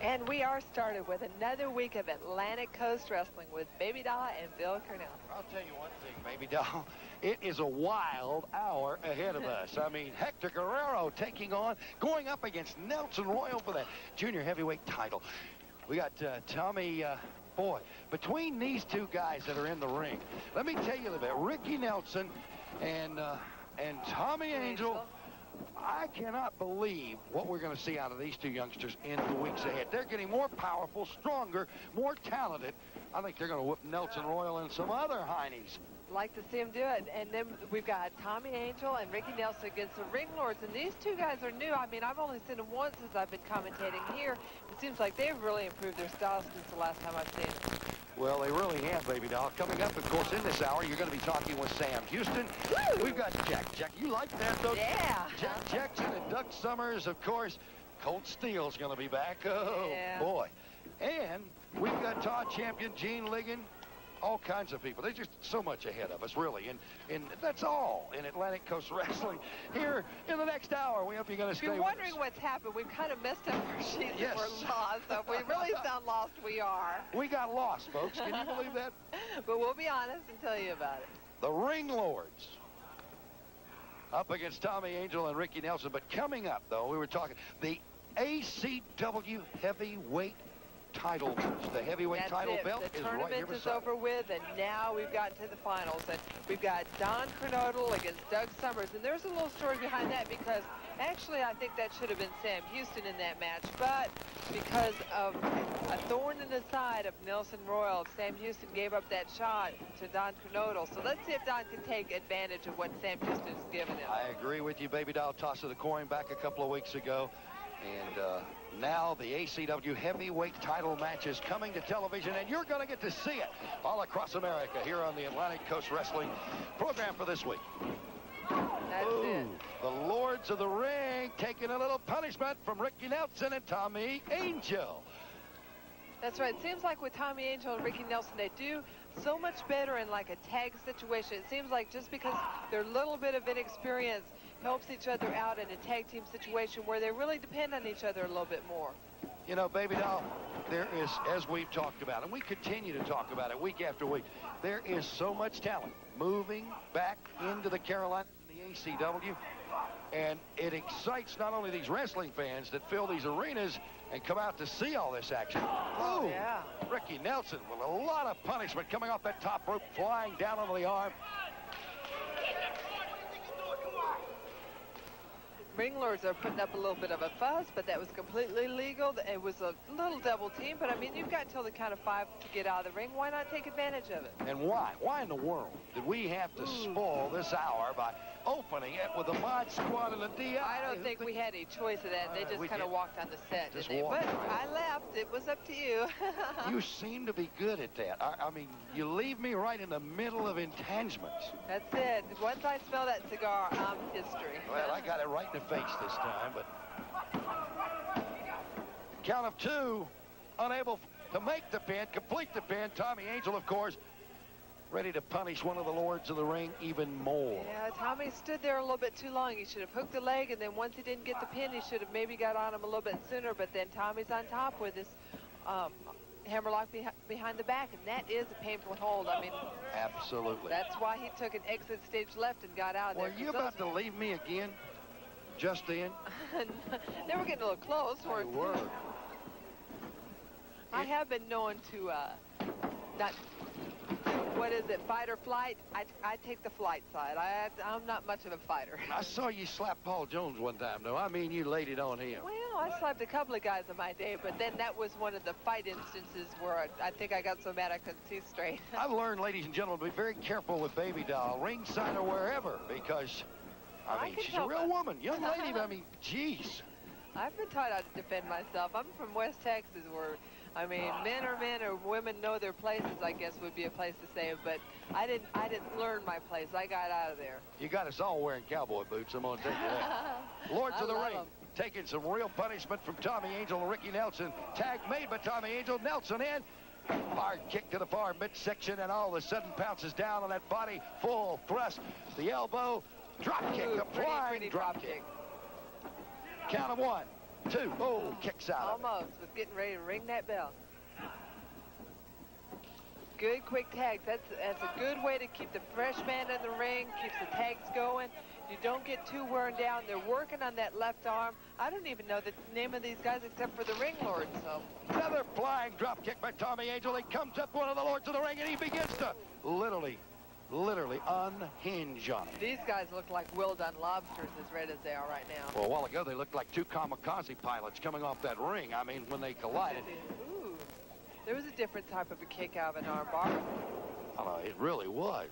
And we are started with another week of Atlantic Coast Wrestling with Baby Doll and Bill Cornell. I'll tell you one thing, Baby Doll. It is a wild hour ahead of us. I mean, Hector Guerrero taking on, going up against Nelson Royal for the junior heavyweight title. We got uh, Tommy, uh, boy, between these two guys that are in the ring, let me tell you a little bit. Ricky Nelson and, uh, and Tommy Angel. I cannot believe what we're going to see out of these two youngsters in the weeks ahead. They're getting more powerful, stronger, more talented. I think they're going to whoop Nelson Royal and some other heinies like to see him do it. And then we've got Tommy Angel and Ricky Nelson against the Ring Lords. And these two guys are new. I mean, I've only seen them once since I've been commentating here. It seems like they've really improved their styles since the last time I've seen them. Well, they really have, baby doll. Coming up, of course, in this hour, you're going to be talking with Sam Houston. Woo! We've got Jack. Jack, you like that, though? Yeah. Jack Jackson and Duck Summers, of course. Colt Steele's going to be back. Oh, yeah. boy. And we've got Todd Champion, Gene Ligon, all kinds of people. They're just so much ahead of us, really. And and that's all in Atlantic Coast Wrestling. Here in the next hour, we hope you're going to stay If you're wondering what's happened, we've kind of messed up our sheets yes. we're lost. So if we really sound lost, we are. We got lost, folks. Can you believe that? but we'll be honest and tell you about it. The Ring Lords up against Tommy Angel and Ricky Nelson. But coming up, though, we were talking the ACW Heavyweight title. The heavyweight That's title it. belt the is tournament right here is over with, and now we've gotten to the finals. And we've got Don Kernodle against Doug Summers. And there's a little story behind that because actually I think that should have been Sam Houston in that match. But because of a thorn in the side of Nelson Royal, Sam Houston gave up that shot to Don Kernodle. So let's see if Don can take advantage of what Sam Houston's given him. I agree with you, baby doll. Toss of the coin back a couple of weeks ago. And uh, now the ACW heavyweight title match is coming to television, and you're going to get to see it all across America here on the Atlantic Coast Wrestling program for this week. That's Ooh, it. The Lords of the Ring taking a little punishment from Ricky Nelson and Tommy Angel. That's right. It seems like with Tommy Angel and Ricky Nelson, they do so much better in like a tag situation. It seems like just because they're a little bit of inexperience helps each other out in a tag team situation where they really depend on each other a little bit more. You know, Baby Doll, there is, as we've talked about, and we continue to talk about it week after week, there is so much talent moving back into the Carolina, the ACW, and it excites not only these wrestling fans that fill these arenas and come out to see all this action. Oh, yeah. Ricky Nelson with a lot of punishment coming off that top rope, flying down onto the arm. Ring Lords are putting up a little bit of a fuss, but that was completely legal. It was a little double team, but I mean, you've got until the count of five to get out of the ring. Why not take advantage of it? And why? Why in the world did we have to hmm. spoil this hour by opening it with the Mod Squad and the DI? I don't think we had any choice of that. They just kind of walked on the set, Just didn't they? walked. But I left. It was up to you. You seem to be good at that. I, I mean, you leave me right in the middle of intangements. That's it. Once I smell that cigar, I'm history. Well, I got it right in the face this time, but... Count of two, unable to make the pin, complete the pin. Tommy Angel, of course, ready to punish one of the lords of the ring even more. Yeah, Tommy stood there a little bit too long. He should have hooked the leg, and then once he didn't get the pin, he should have maybe got on him a little bit sooner. But then Tommy's on top with his um, hammerlock behi behind the back, and that is a painful hold. I mean, Absolutely. that's why he took an exit stage left and got out of Were there. you 'cause about to leave me again? Just then? they were getting a little close. They? were. I have been known to uh, not, what is it, fight or flight? I, I take the flight side. I, I'm not much of a fighter. I saw you slap Paul Jones one time, though. I mean, you laid it on him. Well, I slapped a couple of guys in my day, but then that was one of the fight instances where I, I think I got so mad I couldn't see straight. I've learned, ladies and gentlemen, to be very careful with Baby Doll, ringside or wherever, because, I I mean, she's a real woman. Young lady, I mean, jeez. I've been taught how to defend myself. I'm from West Texas where, I mean, men are men or women know their places, I guess would be a place to say it, but I didn't, I didn't learn my place. I got out of there. You got us all wearing cowboy boots, I'm to tell you that. Lords I of the ring. Ring, 'em. taking some real punishment from Tommy Angel and Ricky Nelson. Tag made by Tommy Angel. Nelson in. Hard kick to the far midsection, and all of a sudden pounces down on that body. Full thrust. The elbow. Drop kick. Ooh, The pretty, flying pretty drop drop kick. kick. Count of one. Two. Oh, kicks out. Almost. Was getting ready to ring that bell. Good quick tags. That's, that's a good way to keep the fresh man in the ring, keeps the tags going. You don't get too worn down. They're working on that left arm. I don't even know the name of these guys except for the ring lord. So Another flying drop kick by Tommy Angel. He comes up one of the lords of the ring and he begins to literally, literally unhinge on him. these guys look like well-done lobsters as red as they are right now. Well, a while ago, they looked like two kamikaze pilots coming off that ring. I mean, when they collided, Ooh. There was a different type of a kick out of an armbar. oh, it really was.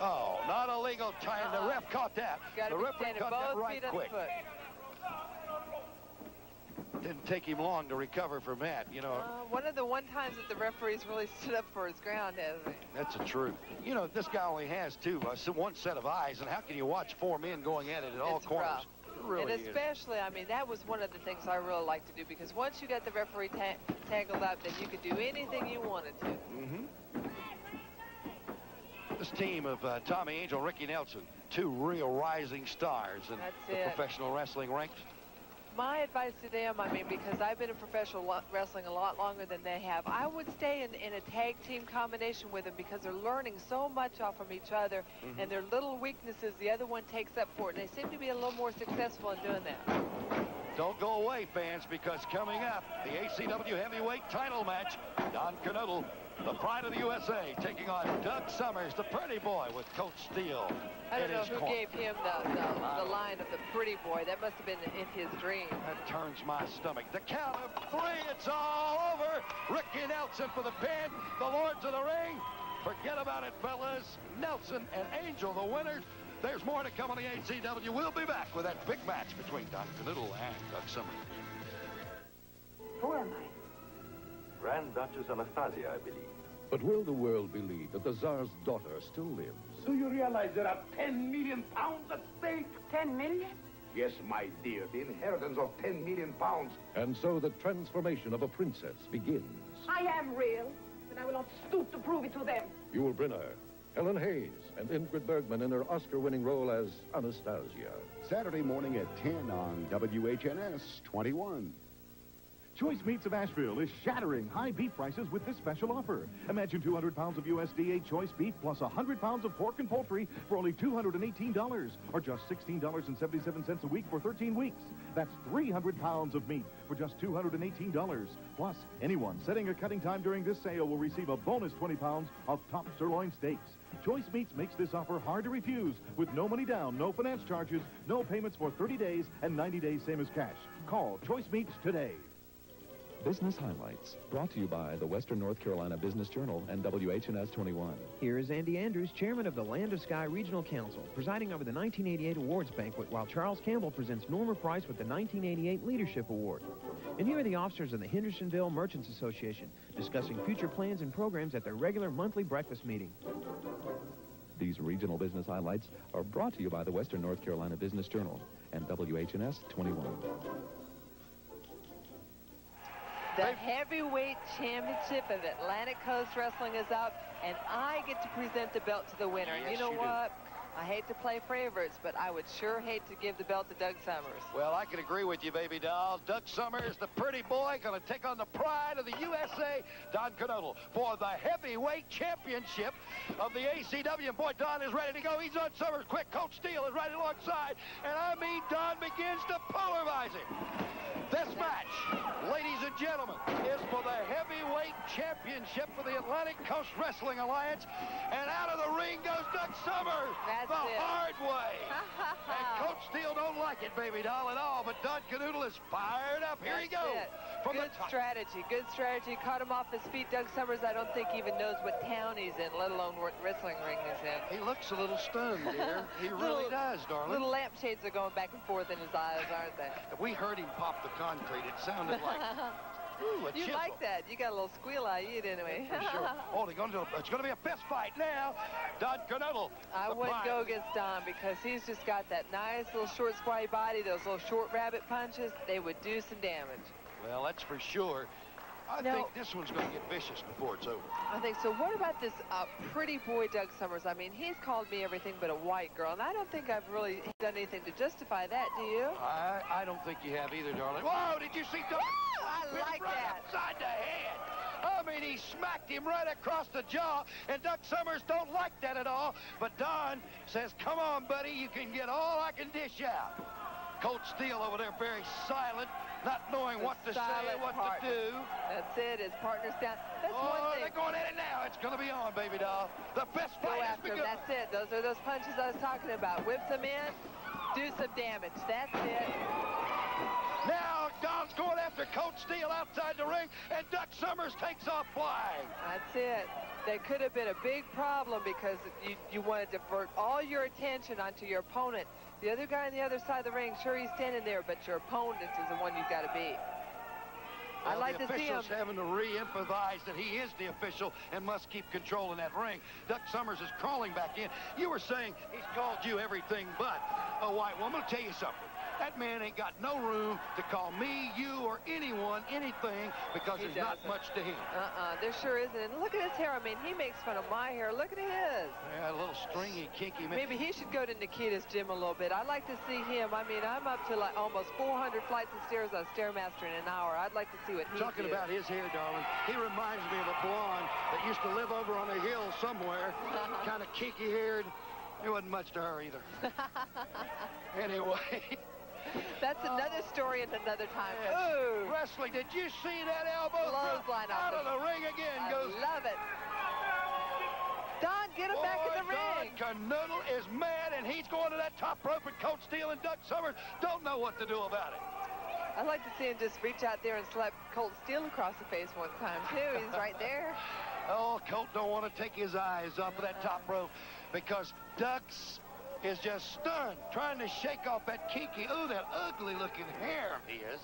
Oh, not a legal time. The ref caught that. The to be referee standing caught that right quick. Didn't take him long to recover from that. You know, Uh, one of the one times that the referees really stood up for his ground, hasn't he? that's the truth. You know, this guy only has two, uh, one set of eyes, and how can you watch four men going at it at all corners? rough. Really and is. especially, I mean, that was one of the things I really like to do because once you got the referee ta tangled up, then you could do anything you wanted to. Mm-hmm. This team of uh, Tommy Angel, Ricky Nelson, two real rising stars in That's the it. professional wrestling ranks. My advice to them, I mean, because I've been in professional wrestling a lot longer than they have, I would stay in, in a tag team combination with them because they're learning so much off from each other Mm-hmm. and their little weaknesses the other one takes up for it. And they seem to be a little more successful in doing that. Don't go away, fans, because coming up, the ACW heavyweight title match, Don Kernodle, the pride of the USA, taking on Doug Summers, the pretty boy, with Coach Steele I don't know who corner. gave him the, the, the line of the pretty boy. That must have been in his dream. That turns my stomach. The count of three, it's all over. Ricky Nelson for the pin. The Lords of the Ring. Forget about it, fellas. Nelson and Angel, the winners. There's more to come on the ACW. We'll be back with that big match between Don Little and Doug Summers. Who am I? Grand Duchess Anastasia, I believe. But will the world believe that the Tsar's daughter still lives? Do you realize there are 10 million pounds at stake? Ten million? Yes, my dear, the inheritance of 10 million pounds. And so the transformation of a princess begins. I am real, and I will not stoop to prove it to them. Yul Brynner, Helen Hayes, and Ingrid Bergman in her Oscar-winning role as Anastasia. Saturday morning at 10 on WHNS 21. Choice Meats of Asheville is shattering high beef prices with this special offer. Imagine 200 pounds of USDA choice beef plus 100 pounds of pork and poultry for only $218, or just $16.77 a week for 13 weeks. That's 300 pounds of meat for just $218. Plus, anyone setting a cutting time during this sale will receive a bonus 20 pounds of top sirloin steaks. Choice Meats makes this offer hard to refuse with no money down, no finance charges, no payments for 30 days, and 90 days same as cash. Call Choice Meats today. Business Highlights, brought to you by the Western North Carolina Business Journal and WHNS 21. Here is Andy Andrews, chairman of the Land of Sky Regional Council, presiding over the 1988 awards banquet while Charles Campbell presents Norma Price with the 1988 Leadership Award. And here are the officers of the Hendersonville Merchants Association discussing future plans and programs at their regular monthly breakfast meeting. These regional business highlights are brought to you by the Western North Carolina Business Journal and WHNS 21. The heavyweight championship of Atlantic Coast Wrestling is up, and I get to present the belt to the winner. Yes, you know you do. I hate to play favorites, but I would sure hate to give the belt to Doug Summers. Well, I can agree with you, baby doll. Doug Summers, the pretty boy, going to take on the pride of the USA, Don Kernodle, for the heavyweight championship of the ACW. And boy, Don is ready to go. He's on Summers. Quick, Coach Steele is right alongside. And I mean, Don begins to polarize him. This match, ladies and gentlemen, is for the heavyweight championship for the Atlantic Coast Wrestling Alliance. And out of the ring goes Doug Summers That's the it. hard way. and Coach Steele don't like it, baby doll, at all. But Don Kernodle is fired up. Here he goes. it. From Good the strategy. Good strategy. Caught him off his feet. Doug Summers, I don't think even knows what town he's in, let alone what wrestling ring he's in. He looks a little stunned, dear. He really Little- does, darling. Little lampshades are going back and forth in his eyes, aren't they? We heard him pop the concrete, it sounded like, ooh, you chisel. like that. You got a little squeal eye, you anyway. For sure. Oh, they're going to, it's going to be a fist fight now. Don Kernodle. I wouldn't go against Don because he's just got that nice little short squatty body, those little short rabbit punches. They would do some damage. Well, that's for sure. I No. think this one's going to get vicious before it's over. I think so. What about this uh, pretty boy, Doug Summers? I mean, he's called me everything but a white girl, and I don't think I've really done anything to justify that, do you? I, I don't think you have either, darling. Whoa, did you see Doug? I Hit him like right that. upside the head. I mean, he smacked him right across the jaw, and Doug Summers don't like that at all. But Don says, come on, buddy, you can get all I can dish out. Colt Steele over there very silent, not knowing The what to say, what partner. to do. That's it. His partner's down. That's oh, one thing. they're going at it now. It's going to be on, baby doll. The best Go fight after. That's it. Those are those punches I was talking about. Whip them in, do some damage. That's it. Now Don's going after Colt Steele outside the ring, and Doug Summers takes off flying. That's it. That could have been a big problem because you, you want to divert all your attention onto your opponent. The other guy on the other side of the ring, sure, he's standing there, but your opponent is the one you've got to beat. I'd like to see him. officials having to re-emphasize that he is the official and must keep control in that ring. Doug Summers is crawling back in. You were saying he's called you everything but a white woman. I'll tell you something. That man ain't got no room to call me, you, or anyone anything because He there's not doesn't. much to him. Uh-uh, there sure isn't. And look at his hair. I mean, he makes fun of my hair. Look at his. Yeah, a little stringy, kinky man. Maybe he should go to Nikita's gym a little bit. I'd like to see him. I mean, I'm up to like almost 400 flights of stairs on Stairmaster in an hour. I'd like to see what he Talking do. about his hair, darling, he reminds me of a blonde that used to live over on a hill somewhere, kind of kinky-haired. It wasn't much to her either. anyway, That's another story and another time. Yes. Ooh, wrestling, did you see that elbow? Clothesline Out of the ring again I goes love it. Don, get him back in the Boy, ring. Don Kernodle is mad, and he's going to that top rope, with Coach Steele and Doug Summers don't know what to do about it. I'd like to see him just reach out there and slap Colt Steele across the face one time, too. He's right there. Oh, Colt don't want to take his eyes off of that top rope because Ducks is just stunned, trying to shake off that kinky, ooh, that ugly-looking hair of his.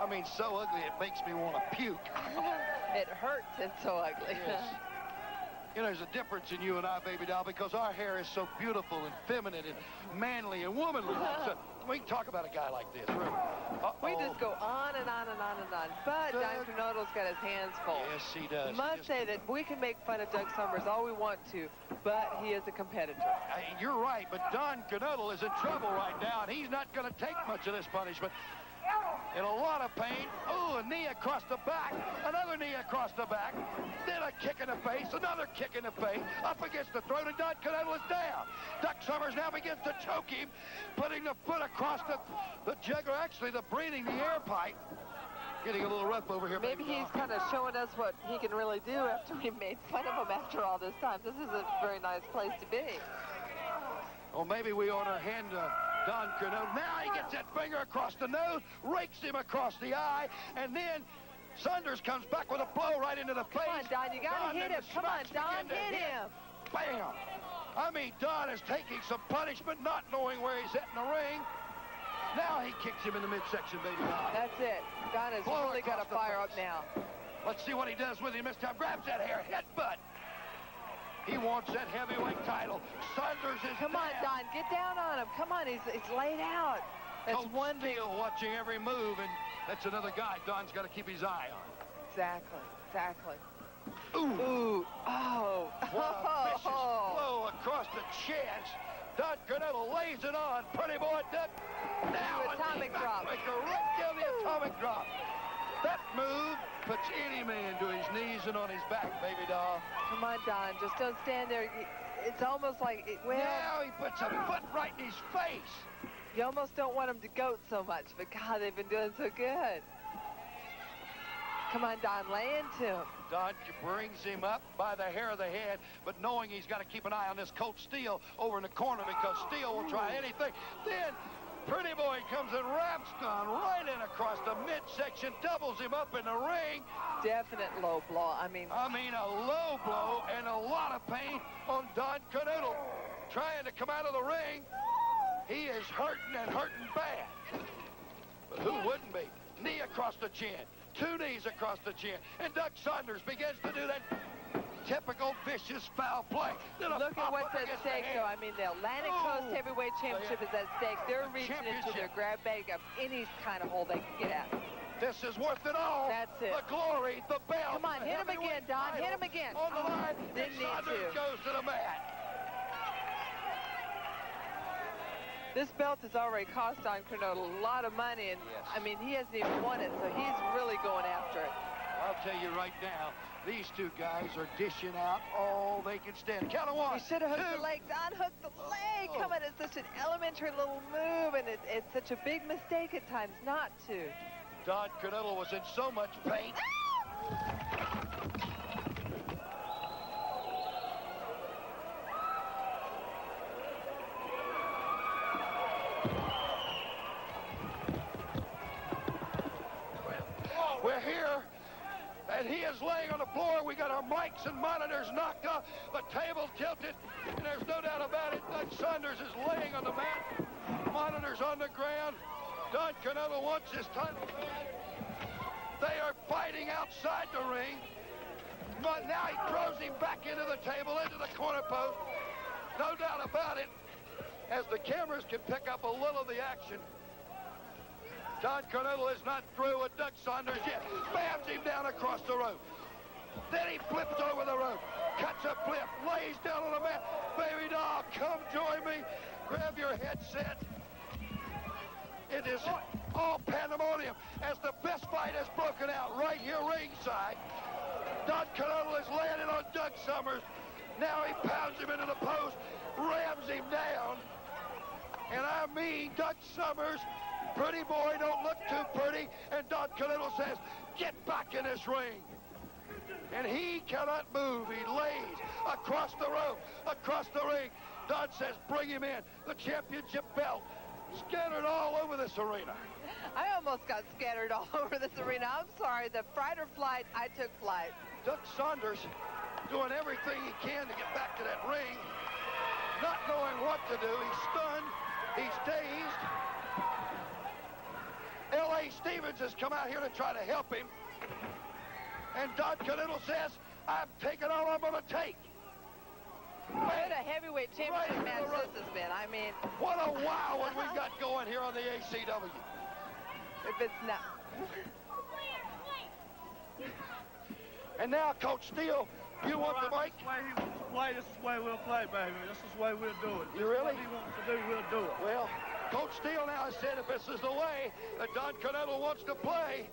I mean, so ugly it makes me want to puke. It hurts. It's so ugly. Yes. You know, there's a difference in you and I, baby doll, because our hair is so beautiful and feminine and manly and womanly. So we can talk about a guy like this, really. Uh, Uh-oh. We just go on and on and on and on. But Don Doug- Kernodle's got his hands full. Yes, he does. Must say that we can make fun of Doug Summers all we want to, but he is a competitor. I- You're right, but Don Kernodle is in trouble right now, and he's not going to take much of this punishment. In a lot of pain. Oh, a knee across the back, another knee across the back, then a kick in the face, another kick in the face, up against the throat, and Don is down. Doug Summers now begins to choke him, putting the foot across the, the jugular, actually the breathing, the air pipe. Getting a little rough over here. Maybe he's kind of showing us what he can really do after we made fun of him after all this time. This is a very nice place to be. Or maybe we ought to hand uh, Don Canoe. Now he gets that finger across the nose, rakes him across the eye, and then Saunders comes back with a blow right into the face. Come on, Don, you gotta hit him. Come on, Don, to hit him. Bam! I mean, Don is taking some punishment, not knowing where he's at in the ring. Now he kicks him in the midsection, baby. Don. That's it. Don has Blow really got to fire up now. Let's see what he does with him this time. Grabs that hair, headbutt. He wants that heavyweight title. Saunders is Come on, down. Don, get down on him. Come on, he's, he's laid out. That's Coach one thing. Watching every move, and that's another guy Don's got to keep his eye on. Exactly, exactly. Ooh, Ooh, oh. what a vicious blow across the chest. Don Granello lays it on. Pretty boy Duck. Now atomic drop. right down the atomic drop. That move puts any man to his knees and on his back, baby doll. Come on, Don, just don't stand there. It's almost like, it, well, Now he puts a foot right in his face. you almost don't want him to goat so much, but God, they've been doing so good. Come on, Don, lay into him. Don brings him up by the hair of the head, but knowing he's got to keep an eye on this Colt Steele over in the corner because Steele will try anything. Then Pretty Boy comes and wraps Don right in across the midsection, doubles him up in the ring. Definite low blow. I mean, I mean, a low blow and a lot of pain on Don Kernodle. Trying to come out of the ring. He is hurting and hurting bad. But who wouldn't be? Knee across the chin. Two knees across the chin. And Doug Saunders begins to do that typical vicious foul play. Look at what's at stake, though. I mean, the Atlantic Coast Oh. Heavyweight Championship is at stake. They're The reaching into their grab bag of any kind of hole they can get at. This is worth it all. That's it. The glory, the belt. Come on, hit him again, Don. Hit him again. On the Oh, line. didn't need to. goes to the mat. This belt has already cost Don Kernodle a lot of money, and Yes. I mean, he hasn't even won it, so he's really going after it. I'll tell you right now, these two guys are dishing out all they can stand. Count of one. He should have hooked two. the leg. Don hooked the leg. Oh. Come on, it's such an elementary little move, and it, it's such a big mistake at times not to. Don Kernodle was in so much pain. We're here, and he is laying on the floor. We got our mics and monitors knocked off, the table tilted, and there's no doubt about it. Doug Saunders is laying on the mat, monitors on the ground. Don Kernodle wants his title back. They are fighting outside the ring. But now he throws him back into the table, into the corner post. No doubt about it. As the cameras can pick up a little of the action. Don Kernodle is not through with Doug Saunders yet. Bams him down across the road. Then he flips over the road. Cuts a flip. Lays down on the mat. Baby doll, come join me. Grab your headset. It is all pandemonium as the best fight has broken out right here ringside. Don Kernodle is landing on Doug Summers. Now he pounds him into the post, rams him down. And I mean, Doug Summers, pretty boy, don't look too pretty. And Don Kernodle says, get back in this ring. And he cannot move. He lays across the rope, across the ring. Don says, bring him in. The championship belt scattered all over this arena. I almost got scattered all over this arena. I'm sorry. The fright or flight, I took flight. Doug Saunders doing everything he can to get back to that ring, not knowing what to do. He's stunned. He's dazed. L.A. Stevens has come out here to try to help him. And Don Kernodle says, I'm taking all I'm going to take. What a heavyweight championship Right, match right. this has been. I mean, What a wow what we got going here on the ACW. if it's not... And now, Coach Steele, you want the mic? This way to play. This is the way we'll play, baby. This is the way we'll do it. You really? What he wants to do, we'll do it. Well, Coach Steele now has said if this is the way that Don Kernodle wants to play,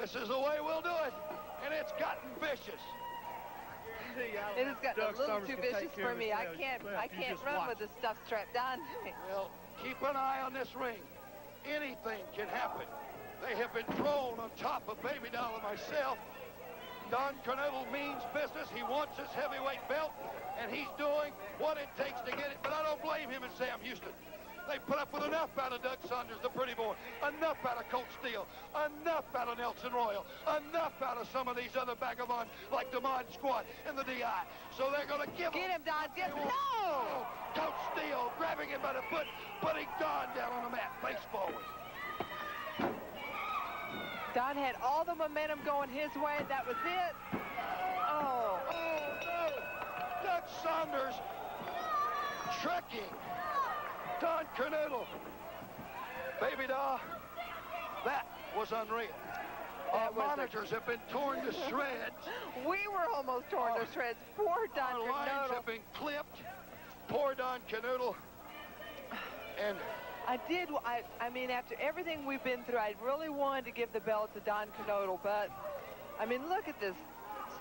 this is the way we'll do it. And it's gotten vicious. It has gotten Doug a little Summers too vicious for me. I can't, I can't run watch with this stuff strapped on. Well, keep an eye on this ring. Anything can happen. They have been thrown on top of Baby Doll and myself. Don Kernodle means business. He wants his heavyweight belt, and he's doing what it takes to get it. But I don't blame him and Sam Houston. They put up with enough out of Doug Saunders, the pretty boy, enough out of Coach Steele, enough out of Nelson Royal, enough out of some of these other vagabonds like the Mod Squad and the DI. So they're going to give him. Get him, Don. Get him. No! Oh, no! Coach Steele grabbing him by the foot, putting Don down on the mat, face forward. Don had all the momentum going his way. That was it. Oh. Oh, no! Doug Saunders tricking Don Kernodle. Baby doll, that was unreal. Our was a- monitors have been torn to shreds. We were almost torn to shreds. Poor Don Our lines Kernodle. have been clipped. Poor Don Kernodle. And I did, I, I mean, after everything we've been through, I really wanted to give the belt to Don Kernodle, but, I mean, look at this.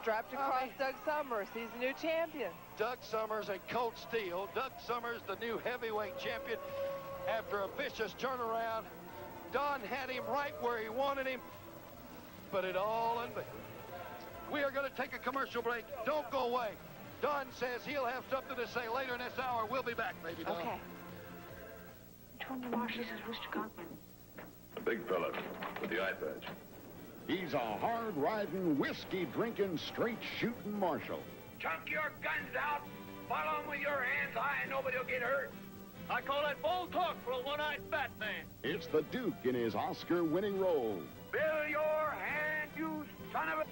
Strapped across Doug Summers. He's the new champion. Doug Summers and Colt Steele. Doug Summers, the new heavyweight champion, after a vicious turnaround. Don had him right where he wanted him, but it all unveiled. We are going to take a commercial break. Don't go away. Don says he'll have something to say later in this hour. We'll be back, baby Don. Okay. Which one of the marshals is Rooster Cogburn? The big fella with the eye patch. He's a hard-riding, whiskey-drinking, straight-shooting marshal. Chunk your guns out. Follow 'em with your hands high and nobody will get hurt. I call that bold talk for a one-eyed fat man. It's the Duke in his Oscar-winning role, Bill your hand, you son of a...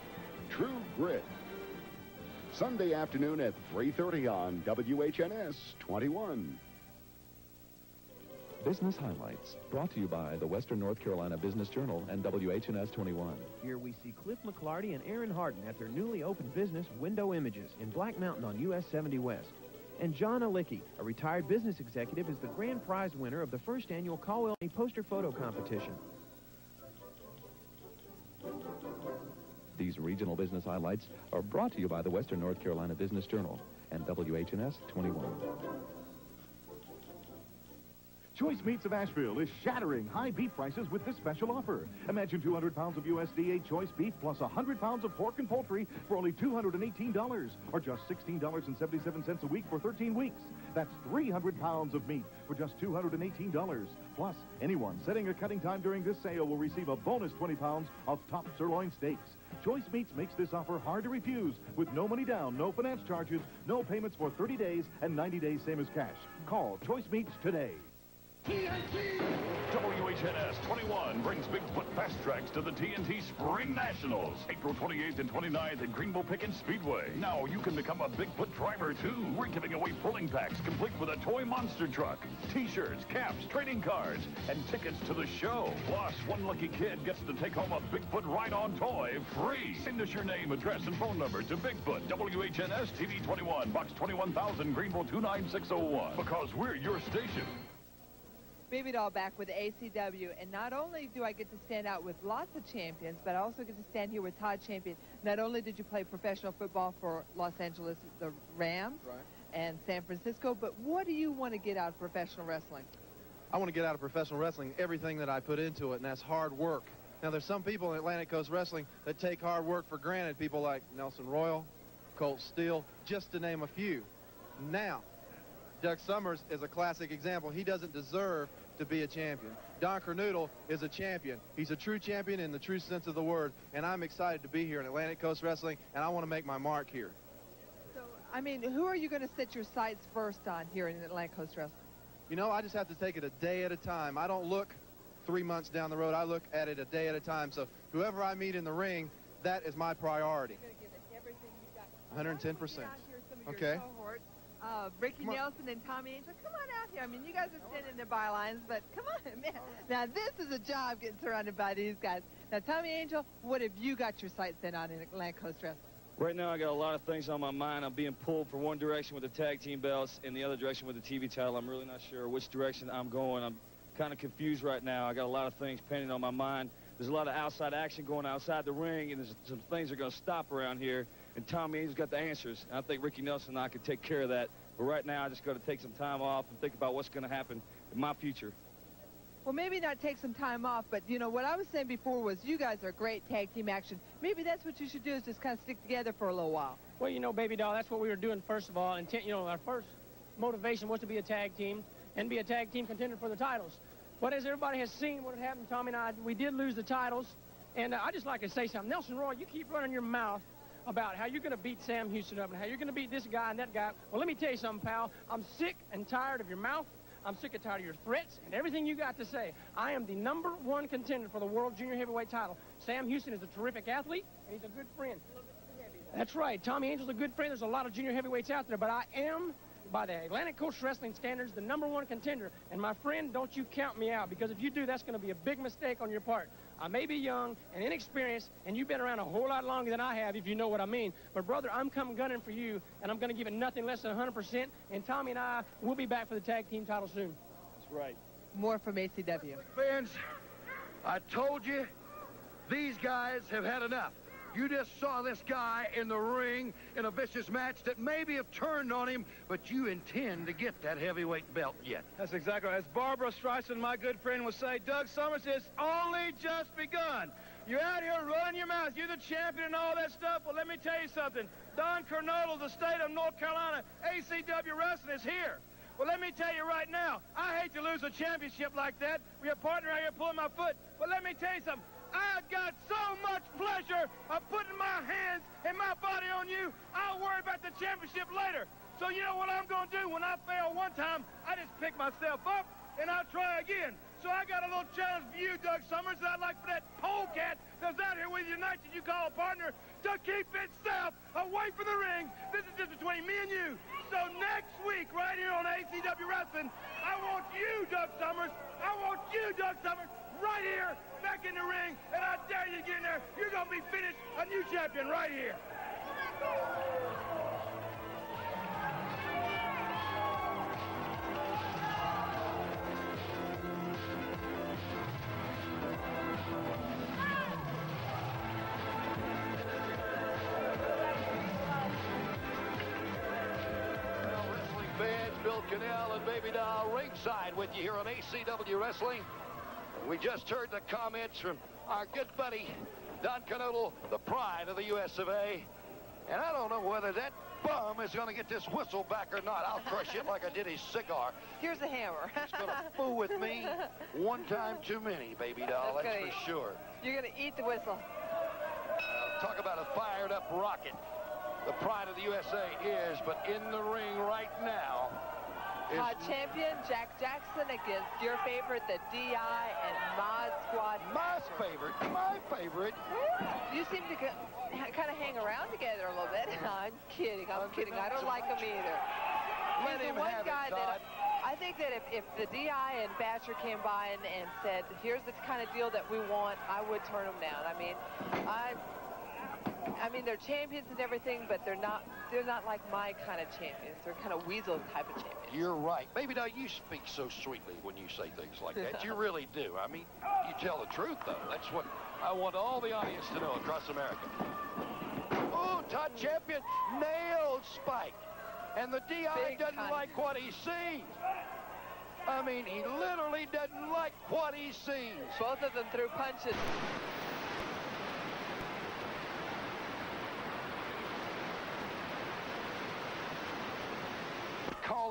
True Grit. Sunday afternoon at 3.30 on WHNS 21. Business Highlights, brought to you by the Western North Carolina Business Journal and WHNS 21. Here we see Cliff McClarty and Aaron Harden at their newly opened business, Window Images, in Black Mountain on US 70 West. And John Alicki, a retired business executive, is the grand prize winner of the first annual Caldwell poster photo competition. These regional business highlights are brought to you by the Western North Carolina Business Journal and WHNS 21. Choice Meats of Asheville is shattering high beef prices with this special offer. Imagine 200 pounds of USDA choice beef plus 100 pounds of pork and poultry for only $218, or just $16.77 a week for 13 weeks. That's 300 pounds of meat for just $218. Plus, anyone setting a cutting time during this sale will receive a bonus 20 pounds of top sirloin steaks. Choice Meats makes this offer hard to refuse with no money down, no finance charges, no payments for 30 days, and 90 days same as cash. Call Choice Meats today. TNT! WHNS 21 brings Bigfoot Fast Tracks to the TNT Spring Nationals, April 28th and 29th at Greenville Pickens Speedway. Now you can become a Bigfoot driver, too. We're giving away pulling packs complete with a toy monster truck, T-shirts, caps, trading cards, and tickets to the show. Plus, one lucky kid gets to take home a Bigfoot ride-on toy free. Send us your name, address, and phone number to Bigfoot, WHNS TV 21, Box 21000, Greenville 29601. Because we're your station. Baby Doll back with ACW, and not only do I get to stand out with lots of champions, but I also get to stand here with Todd Champion. Not only did you play professional football for Los Angeles, the Rams, right. and San Francisco, but what do you want to get out of professional wrestling? I want to get out of professional wrestling everything that I put into it, and that's hard work. Now, there's some people in Atlantic Coast Wrestling that take hard work for granted, people like Nelson Royal, Colt Steele, just to name a few. Now, Doug Summers is a classic example. He doesn't deserve to be a champion. Don Kernodle is a champion. He's a true champion in the true sense of the word, and I'm excited to be here in Atlantic Coast Wrestling, and I want to make my mark here. So, I mean, who are you going to set your sights first on here in Atlantic Coast Wrestling? You know, I just have to take it a day at a time. I don't look three months down the road. I look at it a day at a time. So whoever I meet in the ring, that is my priority. 110%. Okay. Uh, Ricky Nelson and Tommy Angel, come on out here. I mean, you guys are standing in the bylines, but come on, man. Now, this is a job getting surrounded by these guys. Now, Tommy Angel, what have you got your sights set on in Atlantic Coast Wrestling? Right now, I got a lot of things on my mind. I'm being pulled from one direction with the tag team belts and the other direction with the TV title. I'm really not sure which direction I'm going. I'm kind of confused right now. I got a lot of things pending on my mind. There's a lot of outside action going outside the ring, and there's some things that are going to stop around here. And Tommy Angel's got the answers. And I think Ricky Nelson and I can take care of that. But right now, I just got to take some time off and think about what's going to happen in my future. Well, maybe not take some time off, but, you know, what I was saying before was you guys are great tag team action. Maybe that's what you should do is just kind of stick together for a little while. Well, you know, Baby Doll, that's what we were doing first of all. And, you know, our first motivation was to be a tag team and be a tag team contender for the titles. But as everybody has seen what had happened, Tommy and I, we did lose the titles. And uh, I just like to say something. Nelson Roy, you keep running your mouth about how you're going to beat Sam Houston up and how you're going to beat this guy and that guy. Well, let me tell you something, pal. I'm sick and tired of your mouth. I'm sick and tired of your threats and everything you got to say. I am the number one contender for the World Junior Heavyweight title. Sam Houston is a terrific athlete, and he's a good friend. That's right. Tommy Angel's a good friend. There's a lot of junior heavyweights out there, but I am, by the Atlantic Coast Wrestling standards, the number one contender. And my friend, don't you count me out, because if you do, that's going to be a big mistake on your part. I may be young and inexperienced, and you've been around a whole lot longer than I have, if you know what I mean. But, brother, I'm coming gunning for you, and I'm going to give it nothing less than 100%. And Tommy and I will be back for the tag team title soon. That's right. More from ACW. Fans, I told you, these guys have had enough. You just saw this guy in the ring in a vicious match that maybe have turned on him, but you intend to get that heavyweight belt yet. That's exactly right. As Barbra Streisand, my good friend, would say, Doug Summers, it's only just begun. You're out here running your mouth. You're the champion and all that stuff. Well, let me tell you something. Don Kernodle, the state of North Carolina, ACW Wrestling is here. Well, let me tell you right now, I hate to lose a championship like that. We have a partner out here pulling my foot. But let me tell you something. I got so much pleasure of putting my hands and my body on you, I'll worry about the championship later. So you know what I'm going to do? When I fail one time, I just pick myself up, and I'll try again. So I got a little challenge for you, Doug Summers, and I'd like for that polecat that's out here with you tonight that you call a partner to keep itself away from the ring. This is just between me and you. So next week, right here on ACW Wrestling, I want you, Doug Summers, I want you, Doug Summers, right here, back in the ring, and I dare you to get in there. You're going to be finished a new champion right here. Bill Cannell and Baby Doll ringside with you here on ACW Wrestling. We just heard the comments from our good buddy, Don Kernodle, the pride of the US of A. And I don't know whether that bum is going to get this whistle back or not. I'll crush it like I did his cigar. Here's a hammer. He's going to fool with me one time too many, Baby Doll, That's that's for sure. You're going to eat the whistle. Uh, talk about a fired up rocket. The pride of the USA is, but in the ring right now Uh, champion Jack Jackson against your favorite, the DI and Mod Squad. my favorite, my favorite. You seem to kind of hang around together a little bit. I'm kidding. I'm kidding. I don't like him either. Let He's the one have it, guy that I think that if, if the DI and Batcher came by and, and said, here's the kind of deal that we want, I would turn them down. I mean, I I mean, they're champions and everything, but they're not they're not like my kind of champions. They're kind of weasel type of champions. You're right. Baby Doll, you speak so sweetly when you say things like that. You really do. I mean, you tell the truth, though. That's what I want all the audience to know across America. Oh, Todd Champion nailed Spike. And the DI Big doesn't time. like what he sees. I mean, he literally doesn't like what he sees. Both of them threw punches.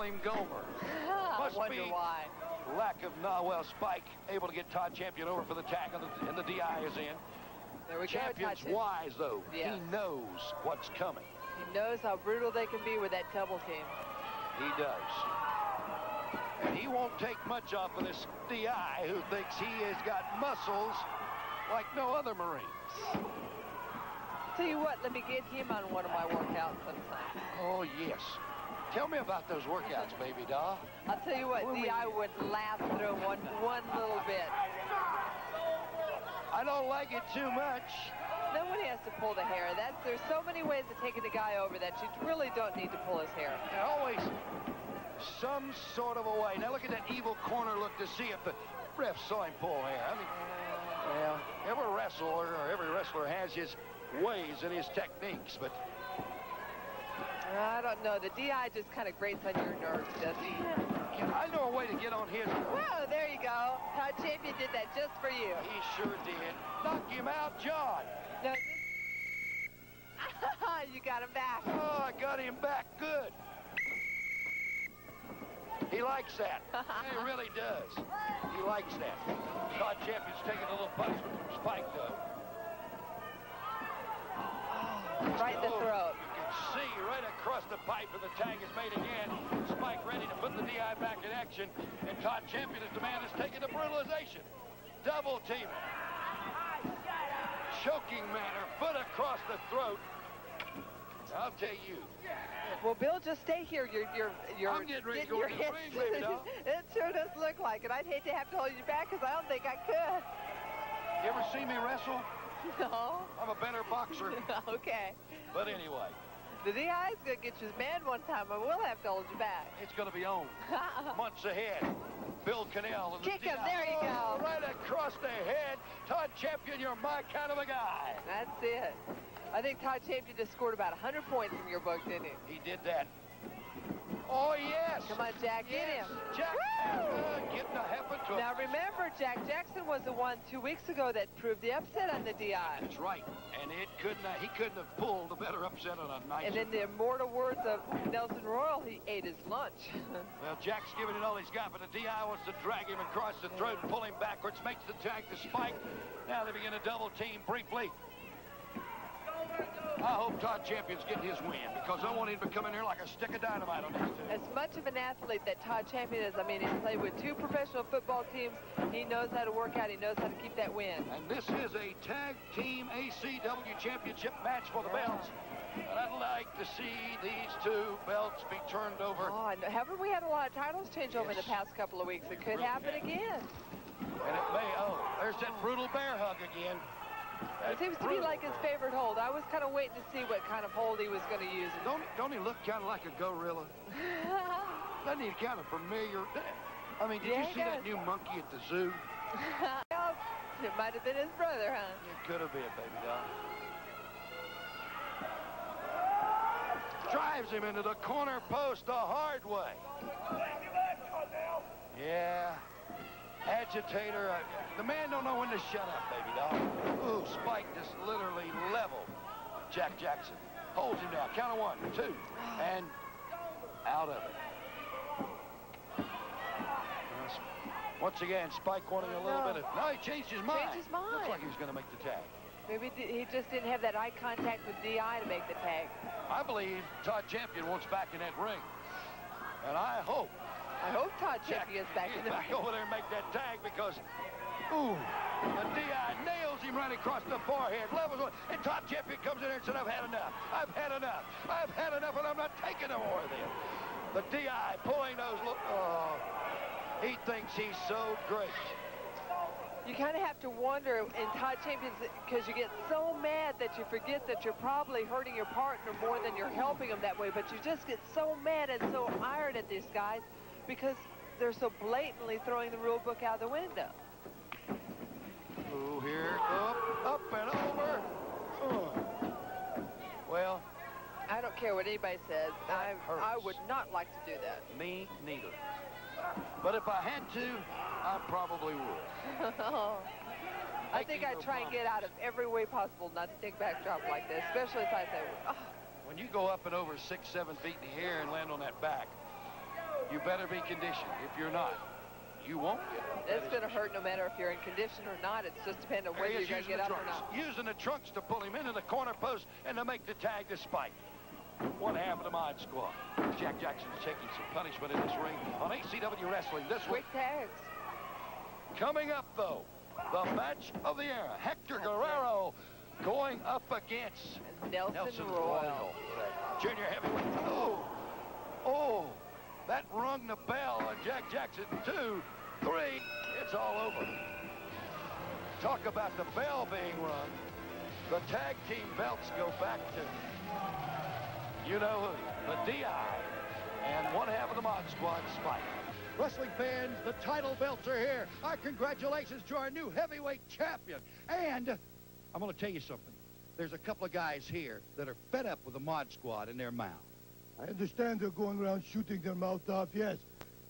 Him Gomer. I Must wonder be why. lack of Nawel Spike able to get Todd Champion over for the tag, and the, and the DI is in. There we go. Champion's Todd. wise, though. Yes. He knows what's coming. He knows how brutal they can be with that double team. He does. And he won't take much off of this DI who thinks he has got muscles like no other Marine. Tell you what, let me get him on one of my workouts sometime. Oh, yes. Tell me about those workouts, baby doll. I'll tell you what, we- DI would laugh through one one little bit. I don't like it too much. Nobody has to pull the hair. That's there's so many ways of taking the guy over that you really don't need to pull his hair. And always some sort of a way. Now look at that evil corner look to see if the ref saw him pull hair. I mean, well, every wrestler or every wrestler has his ways and his techniques, but I don't know. The DI just kind of grates on your nerves, doesn't he? I know a way to get on his. Whoa, there you go. Todd Champion did that just for you. He sure did. Knock him out, John. No, this- you got him back. Oh, I got him back good. He likes that. he really does. He likes that. Todd Champion's taking a little punishment from Spike, though. Right in the Oh, throat. See right across the pipe, and the tag is made again. Spike ready to put the DI back in action, and Todd Champion is the man that's taking the brutalization. Double teaming. Choking manner, foot across the throat. I'll tell you, Well, Bill, just stay here. You're, you're, you're I'm getting ready to go in the ring, baby doll. it sure does look like it. I'd hate to have to hold you back because I don't think I could. you ever see me wrestle? No. I'm a better boxer. okay. But anyway, The DI is going to get you mad one time. I will have to hold you back. it's going to be on. Months ahead. Bill Cannell. And the Kick him. DI. There you Oh, go. Right across the head. Todd Champion, you're my kind of a guy. That's it. I think Todd Champion just scored about 100 points in your book, didn't he? He did that. Oh, yes. Come on, Jack, get him. Jack, uh, getting a heifer to Now remember, Jack Jackson was the one two weeks ago that proved the upset on the DI. That's right. And it couldn't, have- he couldn't have pulled a better upset on a night. And in the immortal words of Nelson Royal, he ate his lunch. Well, Jack's giving it all he's got, but the DI wants to drag him across the throat and pull him backwards, makes the tag to Spike. Now they begin a double team briefly. I hope Todd Champion's getting his win because I want him to come in here like a stick of dynamite on this. As much of an athlete that Todd Champion is, I mean, he's played with two professional football teams. He knows how to work out. He knows how to keep that win. And this is a tag team ACW championship match for the belts. And I'd like to see these two belts be turned over. Oh, haven't we had a lot of titles change over in the past couple of weeks? It could happen again. And it may, oh, there's that brutal bear hug again. It seems to be like his favorite hold. I was kind of waiting to see what kind of hold he was going to use. Don't, don't he look kind of like a gorilla? Doesn't he kind of familiar? I mean, did Yeah, you see that new monkey at the zoo? it might have been his brother, huh? It could have been, baby doll. Drives him into the corner post the hard way. Yeah. Agitator. Uh, the man don't know when to shut up, baby doll. Ooh, Spike just literally leveled Jack Jackson. Holds him down. Count of one, two, and out of it. Once again, Spike wanting a little No. bit of... No, he changed his mind. Changed his mind. Looks like he was going to make the tag. Maybe he just didn't have that eye contact with DI to make the tag. I believe Todd Champion wants back in that ring. And I hope I hope Todd Champion is back in the back over there and make that tag because, ooh, the DI nails him right across the forehead. Levels one. And Todd Champion comes in there and said, I've had enough. I've had enough. I've had enough, and I'm not taking no more of this. The DI pulling those, oh, he thinks he's so great. You kind of have to wonder in Todd Champions because you get so mad that you forget that you're probably hurting your partner more than you're helping them that way. But you just get so mad and so iron at these guys because they're so blatantly throwing the rule book out the window. Ooh, here, up, up and over. Oh. Well, I don't care what anybody says. I, hurts. I would not like to do that. me neither. But if I had to, I probably would. I think I'd try and get out of every way possible not to take backdrop like this, especially if I say, oh, When you go up and over six, seven feet in the air and land on that back, you better be conditioned. If you're not, you won't get up. it's going to hurt no matter if you're in condition or not. It's just dependent on whether you're going to get up or not. Using the trunks to pull him into the corner post and to make the tag to Spike. One half of the Mod Squad. Jack Jackson's taking some punishment in this ring on ACW Wrestling this week. Quick tags. Coming up, though, the match of the era. Hector Guerrero going up against Nelson, Nelson Royal. Royal. Junior heavyweight. Oh, oh, that rung the bell on Jack Jackson. Two, three, it's all over. Talk about the bell being rung. The tag team belts go back to, you know who, the DI and one half of the Mod Squad, Spike. Wrestling fans, the title belts are here. Our congratulations to our new heavyweight champion. And I'm going to tell you something. There's a couple of guys here that are fed up with the Mod Squad in their mouth. I understand they're going around shooting their mouth off, yes.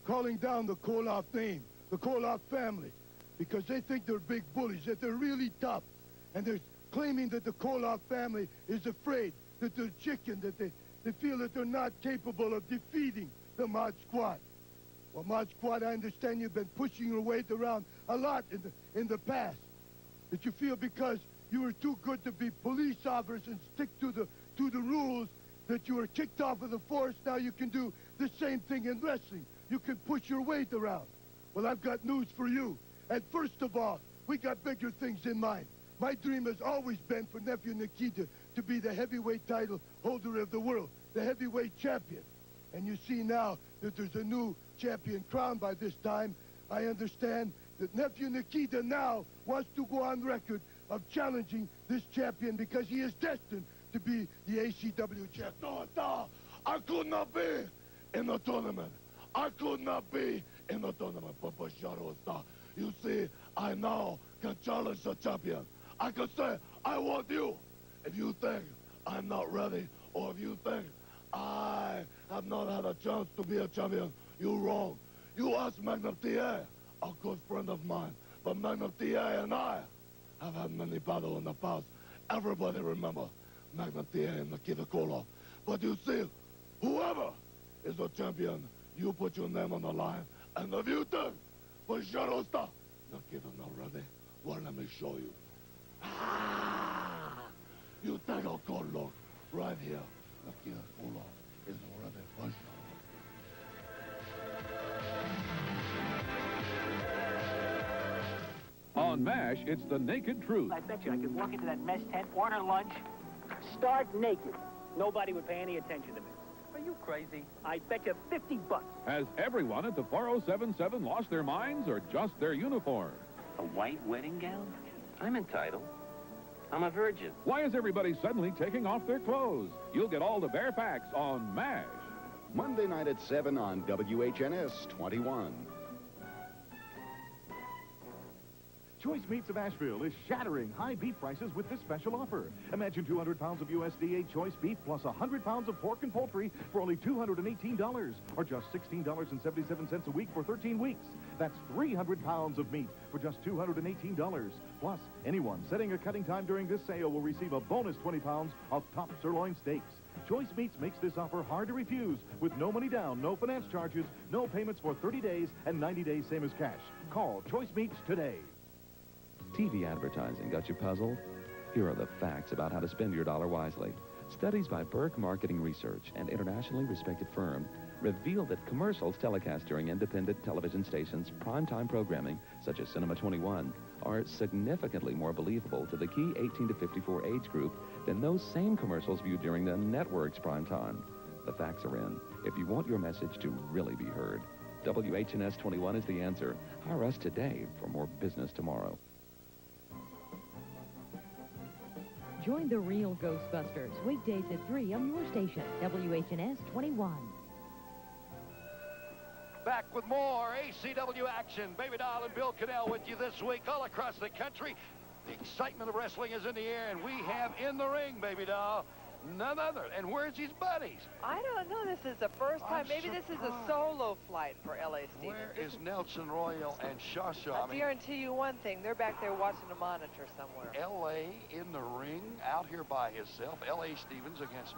Calling down the Koloff name, the Koloff family, because they think they're big bullies, that they're really tough. And they're claiming that the Koloff family is afraid, that they're chicken, that they, they feel that they're not capable of defeating the Mod Squad. Well, Mod Squad, I understand you've been pushing your weight around a lot in the, in the past. That you feel because you were too good to be police officers and stick to the, to the rules that you were kicked off of the force, now you can do the same thing in wrestling. You can push your weight around. Well, I've got news for you. And first of all, we got bigger things in mind. My dream has always been for nephew Nikita to be the heavyweight title holder of the world, the heavyweight champion. And you see now that there's a new champion crowned by this time. I understand that nephew Nikita now wants to go on record of challenging this champion because he is destined to be the ACW champ. No, no, I could not be in the tournament. I could not be in the tournament, Papa Shadow You see, I now can challenge the champion. I can say, I want you. If you think I'm not ready, or if you think I have not had a chance to be a champion, you're wrong. You ask Magnum TA, a good friend of mine, but Magnum TA and I have had many battles in the past. Everybody remember Magnum TA and Nikita Koloff. But you see, whoever is the champion, you put your name on the line. And if you think, but Shadow Star, Nikita not ready, well, let me show you. Ah, You tengo color right here. Aquí uno es hora de fuerza. On MASH, it's the naked truth. I bet you I could walk into that mess tent, order lunch, start naked. Nobody would pay any attention to me. Are you crazy? I bet you 50 bucks. Has everyone at the 4077 lost their minds or just their uniform? A white wedding gown? I'm entitled. I'm a virgin. Why is everybody suddenly taking off their clothes? You'll get all the bare facts on MASH. Monday night at 7 on WHNS 21. Choice Meats of Asheville is shattering high beef prices with this special offer. Imagine 200 pounds of USDA choice beef plus 100 pounds of pork and poultry for only $218, or just $16.77 a week for 13 weeks. That's 300 pounds of meat for just $218. Plus, anyone setting a cutting time during this sale will receive a bonus 20 pounds of top sirloin steaks. Choice Meats makes this offer hard to refuse with no money down, no finance charges, no payments for 30 days, and 90 days same as cash. Call Choice Meats today. TV advertising got you puzzled? Here are the facts about how to spend your dollar wisely. Studies by Burke Marketing Research, an internationally respected firm, reveal that commercials telecast during independent television stations' primetime programming, such as Cinema 21, are significantly more believable to the key 18 to 54 age group than those same commercials viewed during the network's primetime. The facts are in. If you want your message to really be heard, WHNS 21 is the answer. Hire us today for more business tomorrow. Join the real Ghostbusters weekdays at 3 on your station, WHNS 21. Back with more ACW action. Baby Doll and Bill Cannell with you this week all across the country. The excitement of wrestling is in the air, and we have in the ring, Baby Doll, none other. And where's his buddies? I don't know. This is the first time. I'm Maybe this is a solo flight for L.A. Stevens. Where is Nelson Royal and Shasha? I I mean, guarantee you one thing. They're back there watching a monitor somewhere. L.A. in the ring, out here by himself. L.A. Stevens against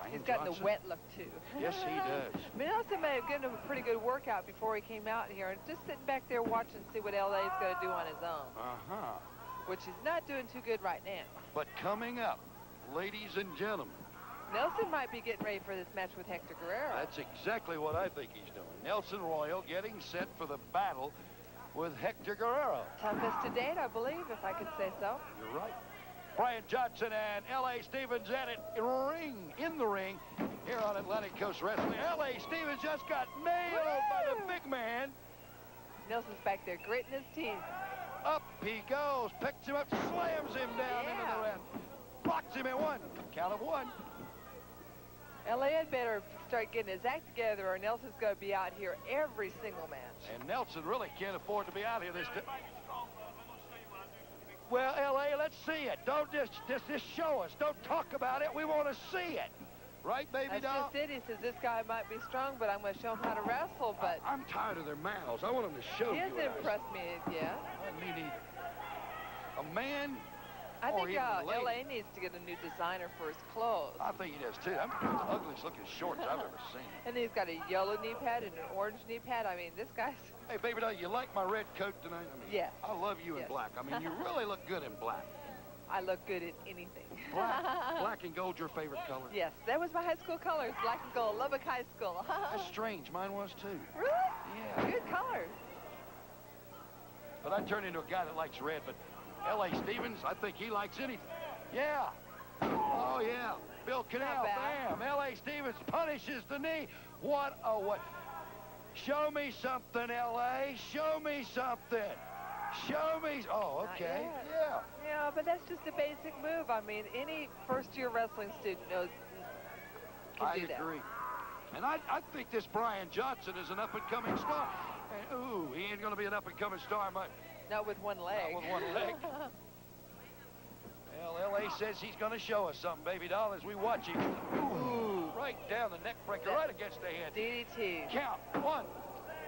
Ryan He's got Johnson. the wet look, too. Yes, he does. I mean, also may have given him a pretty good workout before he came out here. And just sitting back there watching to see what L.A. is going to do on his own, Uh-huh. which he's not doing too good right now. But coming up, ladies and gentlemen, Nelson might be getting ready for this match with Hector Guerrero. That's exactly what I think he's doing. Nelson Royal getting set for the battle with Hector Guerrero. Toughest to date, I believe, if I could say so. You're right. Brian Johnson and L.A. Stevens at it in ring, in the ring, here on Atlantic Coast Wrestling. L.A. Stevens just got nailed by the big man. Nelson's back there gritting his teeth. Up he goes, picks him up, slams him down into the ring. Blocks him at one. Count of one. LA had better start getting his act together or Nelson's going to be out here every single match. And Nelson really can't afford to be out here this time. Well, L.A., let's see it. Don't just, just, just show us. Don't talk about it. We want to see it. Right, baby That's doll? just it. He says, this guy might be strong, but I'm going to show him how to wrestle. But I'm tired of their mouths. I want them to show he you. hasn't what I- impressed me yet. I mean, he, a man I think uh. LA needs to get a new designer for his clothes. I think he does too. I'm the ugliest looking shorts I've ever seen. And he's got a yellow knee pad and an orange knee pad. I mean, this guy's... Hey, baby doll, you like my red coat tonight? I mean, Yes. I love you in black. I mean, you really look good in black. I look good in anything. Black, black and gold, your favorite color? Yes, that was my high school colors, black and gold, Lubbock High School. That's strange. Mine was too. really? Yeah. Good colors. But I turned into a guy that likes red. But L.A. Stevens, I think he likes anything. Yeah. Oh, yeah. Bill Cannell, bad. bam. L.A. Stevens punishes the knee. What a what? Show me something, L.A. Show me something. Show me. Oh, okay. Yeah. Yeah, but that's just a basic move. I mean, any first-year wrestling student knows can I do that. agree. And I, I think this Brian Johnson is an up-and-coming star. And, ooh, he ain't going to be an up-and-coming star much. Not with one leg. with one leg. Well, L.A. says he's going to show us something, baby doll, as we watch him. Ooh, right down the neck breaker, right against the head. DDT. Count. One,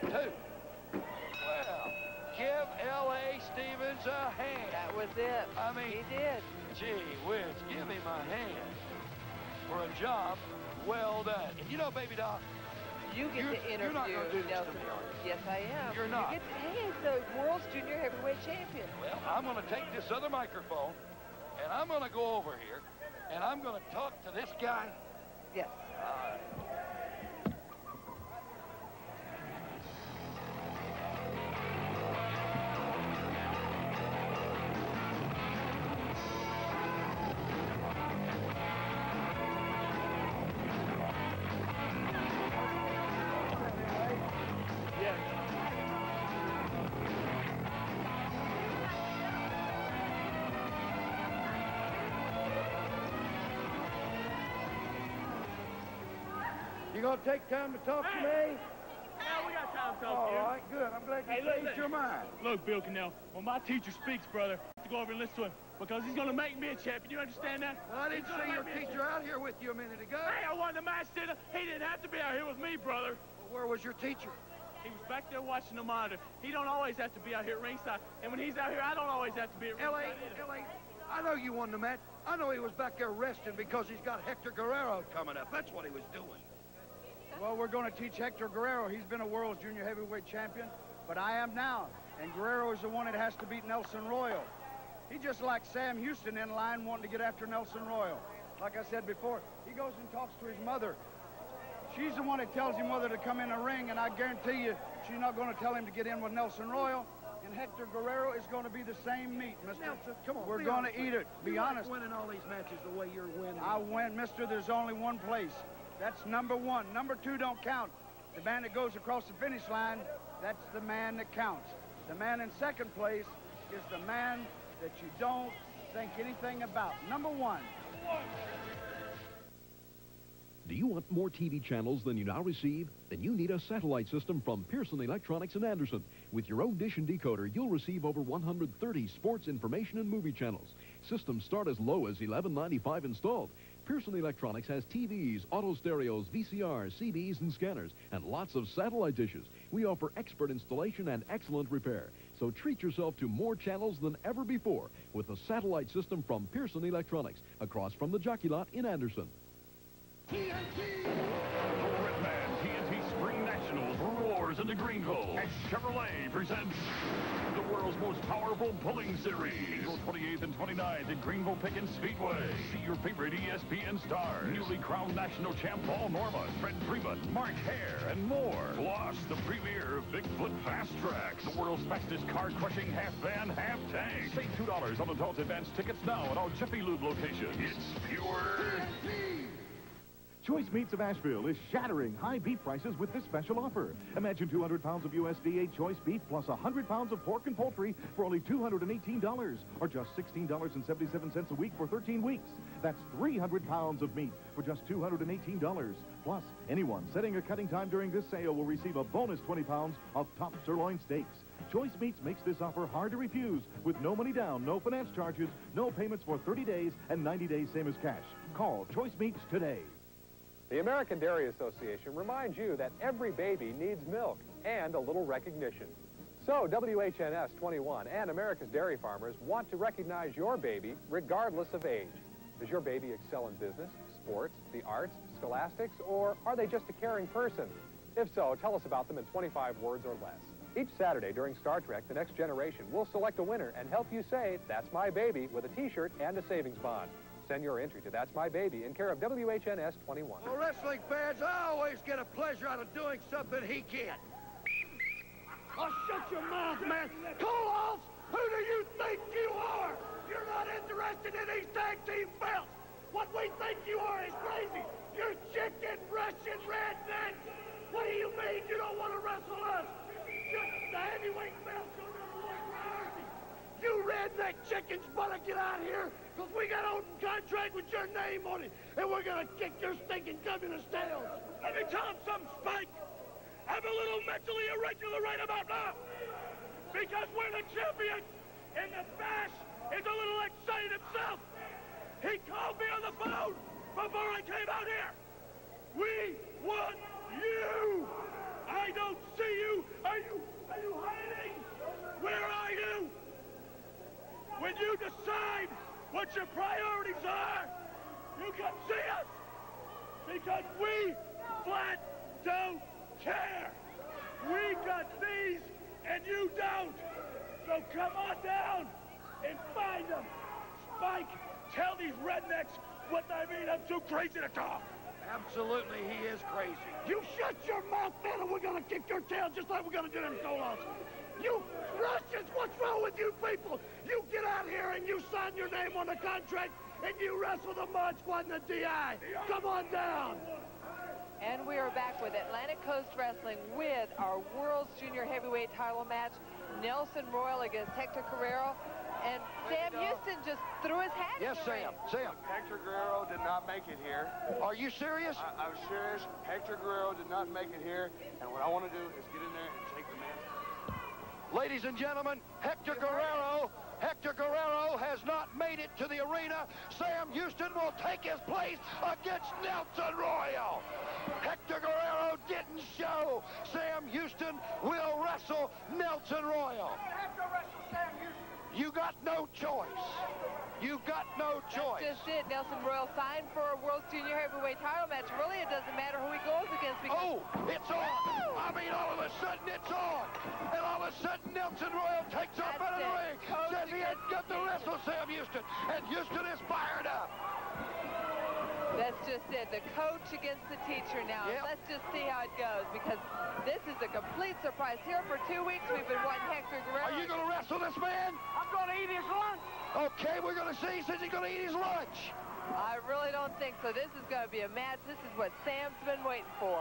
two. Well, give L.A. Stevens a hand. That was it. I mean, he did. Gee whiz, give him a hand for a job well done. And you know, baby doll, You get You're- to you're interview not gonna this to Nelson. me, are you? Yes, I am. You're not. You get to, hey, it's the world's junior heavyweight champion. Well, I'm going to take this other microphone, and I'm going to go over here, And I'm going to talk to this guy? Yes. All Gonna take time to talk to me? Yeah, we got time to talk All to you. right, good. I'm glad you Hey, changed look. your mind. Look, Bill Cannell, when my teacher speaks, brother, I have to go over and listen to him because he's going to make me a champion. You understand that? Well, I didn't see your make me a teacher out here with you a minute ago. Hey, I won the match dinner. He didn't have to be out here with me, brother. Where was your teacher? He was back there watching the monitor. He don't always have to be out here at ringside. And when he's out here, I don't always have to be at L.A., ringside either. L.A., I know you won the match. I know he was back there resting because he's got Hector Guerrero coming up. That's what he was doing. Well, we're going to teach Hector Guerrero. He's been a world junior heavyweight champion, but I am now. And Guerrero is the one that has to beat Nelson Royal. He just like Sam Houston in line wanting to get after Nelson Royal. Like I said before, he goes and talks to his mother. She's the one that tells him whether to come in the ring, and I guarantee you she's not going to tell him to get in with Nelson Royal. And Hector Guerrero is going to be the same meat, mister. Nelson, come on. We're going to eat it. Be You like honest. winning all these matches the way you're winning. I win, mister. There's only one place. That's number one. Number two don't count. The man that goes across the finish line, that's the man that counts. The man in second place is the man that you don't think anything about. Number one. Do you want more TV channels than you now receive? Then you need a satellite system from Pearson Electronics in Anderson. With your own dish and decoder, you'll receive over 130 sports, information, and movie channels. Systems start as low as $11.95 installed. Pearson Electronics has TVs, auto stereos, VCRs, CDs, and scanners, and lots of satellite dishes. We offer expert installation and excellent repair. So treat yourself to more channels than ever before with a satellite system from Pearson Electronics across from the Jockey Lot in Anderson. The roars into Greenville as Chevrolet presents the world's most powerful pulling series. April 28th and 29th at Greenville Pickens Speedway. See your favorite ESPN stars. Newly crowned national champ Paul Norman, Fred Freeman, Mark Hare, and more. Plus, the premiere of Bigfoot Fast Tracks, the world's fastest car-crushing half-van, half-tank. Save $2 on adult advance tickets now at all Jiffy Lube locations. It's pure Choice Meats of Asheville is shattering high beef prices with this special offer. Imagine 200 pounds of USDA choice beef plus 100 pounds of pork and poultry for only $218, or just $16.77 a week for 13 weeks. That's 300 pounds of meat for just $218. Plus, anyone setting a cutting time during this sale will receive a bonus 20 pounds of top sirloin steaks. Choice Meats makes this offer hard to refuse with no money down, no finance charges, no payments for 30 days, and 90 days same as cash. Call Choice Meats today. The American Dairy Association reminds you that every baby needs milk and a little recognition. So WHNS 21 and America's Dairy Farmers want to recognize your baby regardless of age. Does your baby excel in business, sports, the arts, scholastics, or are they just a caring person? If so, tell us about them in 25 words or less. Each Saturday during Star Trek The Next Generation, we'll select a winner and help you say, That's my baby, with a t-shirt and a savings bond. Send your entry to That's My Baby in care of WHNS 21. Well, wrestling fans, I always get a pleasure out of doing something he can't. Oh, shut your mouth, man. Koloff, who do you think you are? You're not interested in these tag team belts. What we think you are is crazy. You're chicken Russian rednecks. What do you mean you don't want to wrestle us? Just the heavyweight belts You redneck chickens better get out here, because we got an open contract with your name on it, and we're going to kick your stinking communist tails. Let me tell him something, Spike. I'm a little mentally irregular right about now. Because we're the champions, and the Bash is a little excited himself. He called me on the phone before I came out here. We want you. I don't see you. Are you, are you hiding? Where are you? When you decide what your priorities are, you can see us. Because we flat don't care. We got these and you don't. So come on down and find them. Spike, tell these rednecks what I mean? I'm too crazy to talk. Absolutely, he is crazy. You shut your mouth, man, and we're gonna kick your tail just like we're gonna do them Solos. You Russians, what's wrong with you people? You get out here and you sign your name on the contract and you wrestle the Mod Squad and the DI. Come on down. And we are back with Atlantic Coast Wrestling with our World's Junior Heavyweight title match. Nelson Royal against Hector Guerrero. And Sam Houston just threw his hat Yes, in the Sam. ring. Sam. Hector Guerrero did not make it here. Are you serious? I, I'm serious. Hector Guerrero did not make it here. And what I want to do is get in there and take the man. Ladies and gentlemen, Hector Guerrero, Hector Guerrero has not made it to the arena. Sam Houston will take his place against Nelson Royal. Hector Guerrero didn't show. Sam Houston will wrestle Nelson Royal. You got no choice. You got no choice. That's just it. Nelson Royal signed for a World Junior Heavyweight title match. Really, it doesn't matter who he goes against because... Oh, it's on. I mean, all of a sudden it's on. And all of a sudden Nelson Royal takes off out of the ring. Says he ain't got to wrestle Sam Houston. And Houston is fired up. That's just it. The coach against the teacher now. Yep. Let's just see how it goes because this is a complete surprise. Here for two weeks, we've been wanting Hector Guerrero. Are you going to wrestle this man? I'm going to eat his lunch. Okay, we're going to see. He says he's going to eat his lunch. I really don't think so. This is going to be a match. This is what Sam's been waiting for.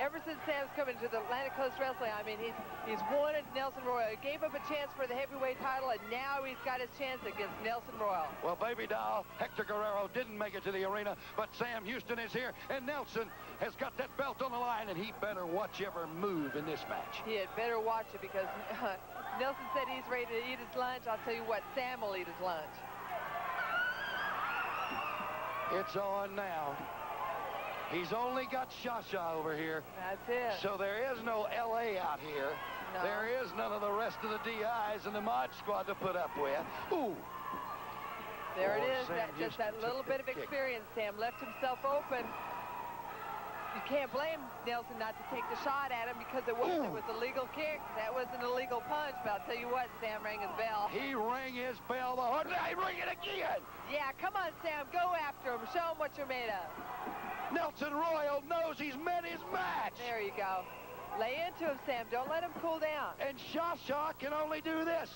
Ever since Sam's come into the Atlantic Coast Wrestling, I mean, he's he's wanted Nelson Royal. He gave up a chance for the heavyweight title, and now he's got his chance against Nelson Royal. Well, baby doll, Hector Guerrero didn't make it to the arena, but Sam Houston is here, and Nelson has got that belt on the line, and he better watch every move in this match. He had better watch it because Nelson said he's ready to eat his lunch. I'll tell you what, Sam will eat his lunch. It's on now. He's only got Shasha over here. That's it. So there is no L.A. out here. No. There is none of the rest of the DIs and the Mod Squad to put up with. Ooh. There it Oh, is. Sam That, just that little bit of kick. experience. Sam left himself open. You can't blame Nelson not to take the shot at him because it was, it was a legal kick. That was an illegal punch. But I'll tell you what, Sam rang his bell. He rang his bell the hard. I ring it again. Yeah, come on, Sam. Go him. Show him what you're made of. Nelson Royal knows he's met his match. There you go. Lay into him, Sam. Don't let him cool down. And Shasha can only do this.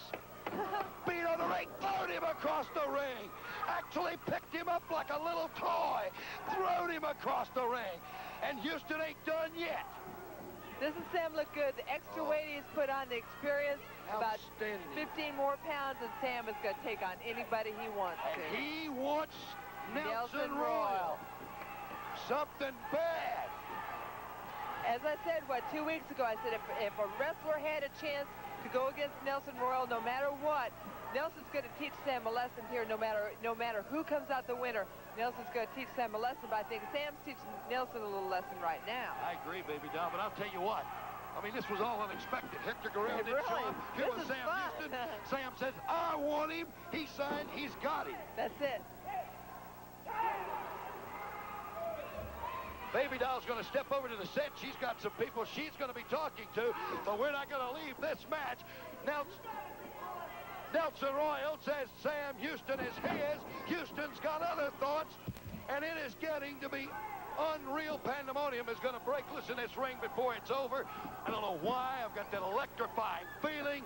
Beat on the ring, throwed him across the ring. Actually picked him up like a little toy. Throwed him across the ring. And Houston ain't done yet. Doesn't Sam look good? The extra oh. weight he's put on, the experience, about 15 more pounds, and Sam is going to take on anybody he wants to. He wants Nelson, Nelson Royal. Something bad. As I said, what, two weeks ago, I said if, if a wrestler had a chance to go against Nelson Royal, no matter what, Nelson's going to teach Sam a lesson here no matter no matter who comes out the winner. Nelson's going to teach Sam a lesson, but I think Sam's teaching Nelson a little lesson right now. I agree, baby doll, but I'll tell you what. I mean, this was all unexpected. Hector Guerrero didn't show really- up. Here this was Sam fun. Houston. Sam says, I want him. He signed. He's got him. That's it. Baby doll's going to step over to the set. She's got some people she's going to be talking to, but we're not going to leave this match. Nelson, Nelson Royal says Sam Houston is his. Houston's got other thoughts, and it is getting to be unreal pandemonium is going to break loose in this ring before it's over. I don't know why. I've got that electrifying feeling.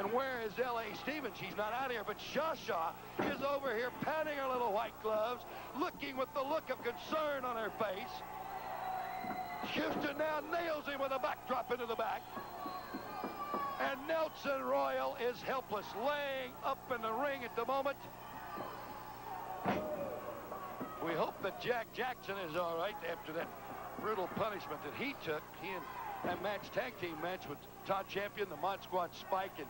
And where is L.A. Stevens? She's not out here, but Shasha is over here patting her little white gloves, looking with the look of concern on her face. Houston now nails him with a backdrop into the back. And Nelson Royal is helpless, laying up in the ring at the moment. We hope that Jack Jackson is all right after that brutal punishment that he took. He and that match, tag team match with Todd Champion, the Mod Squad Spike, and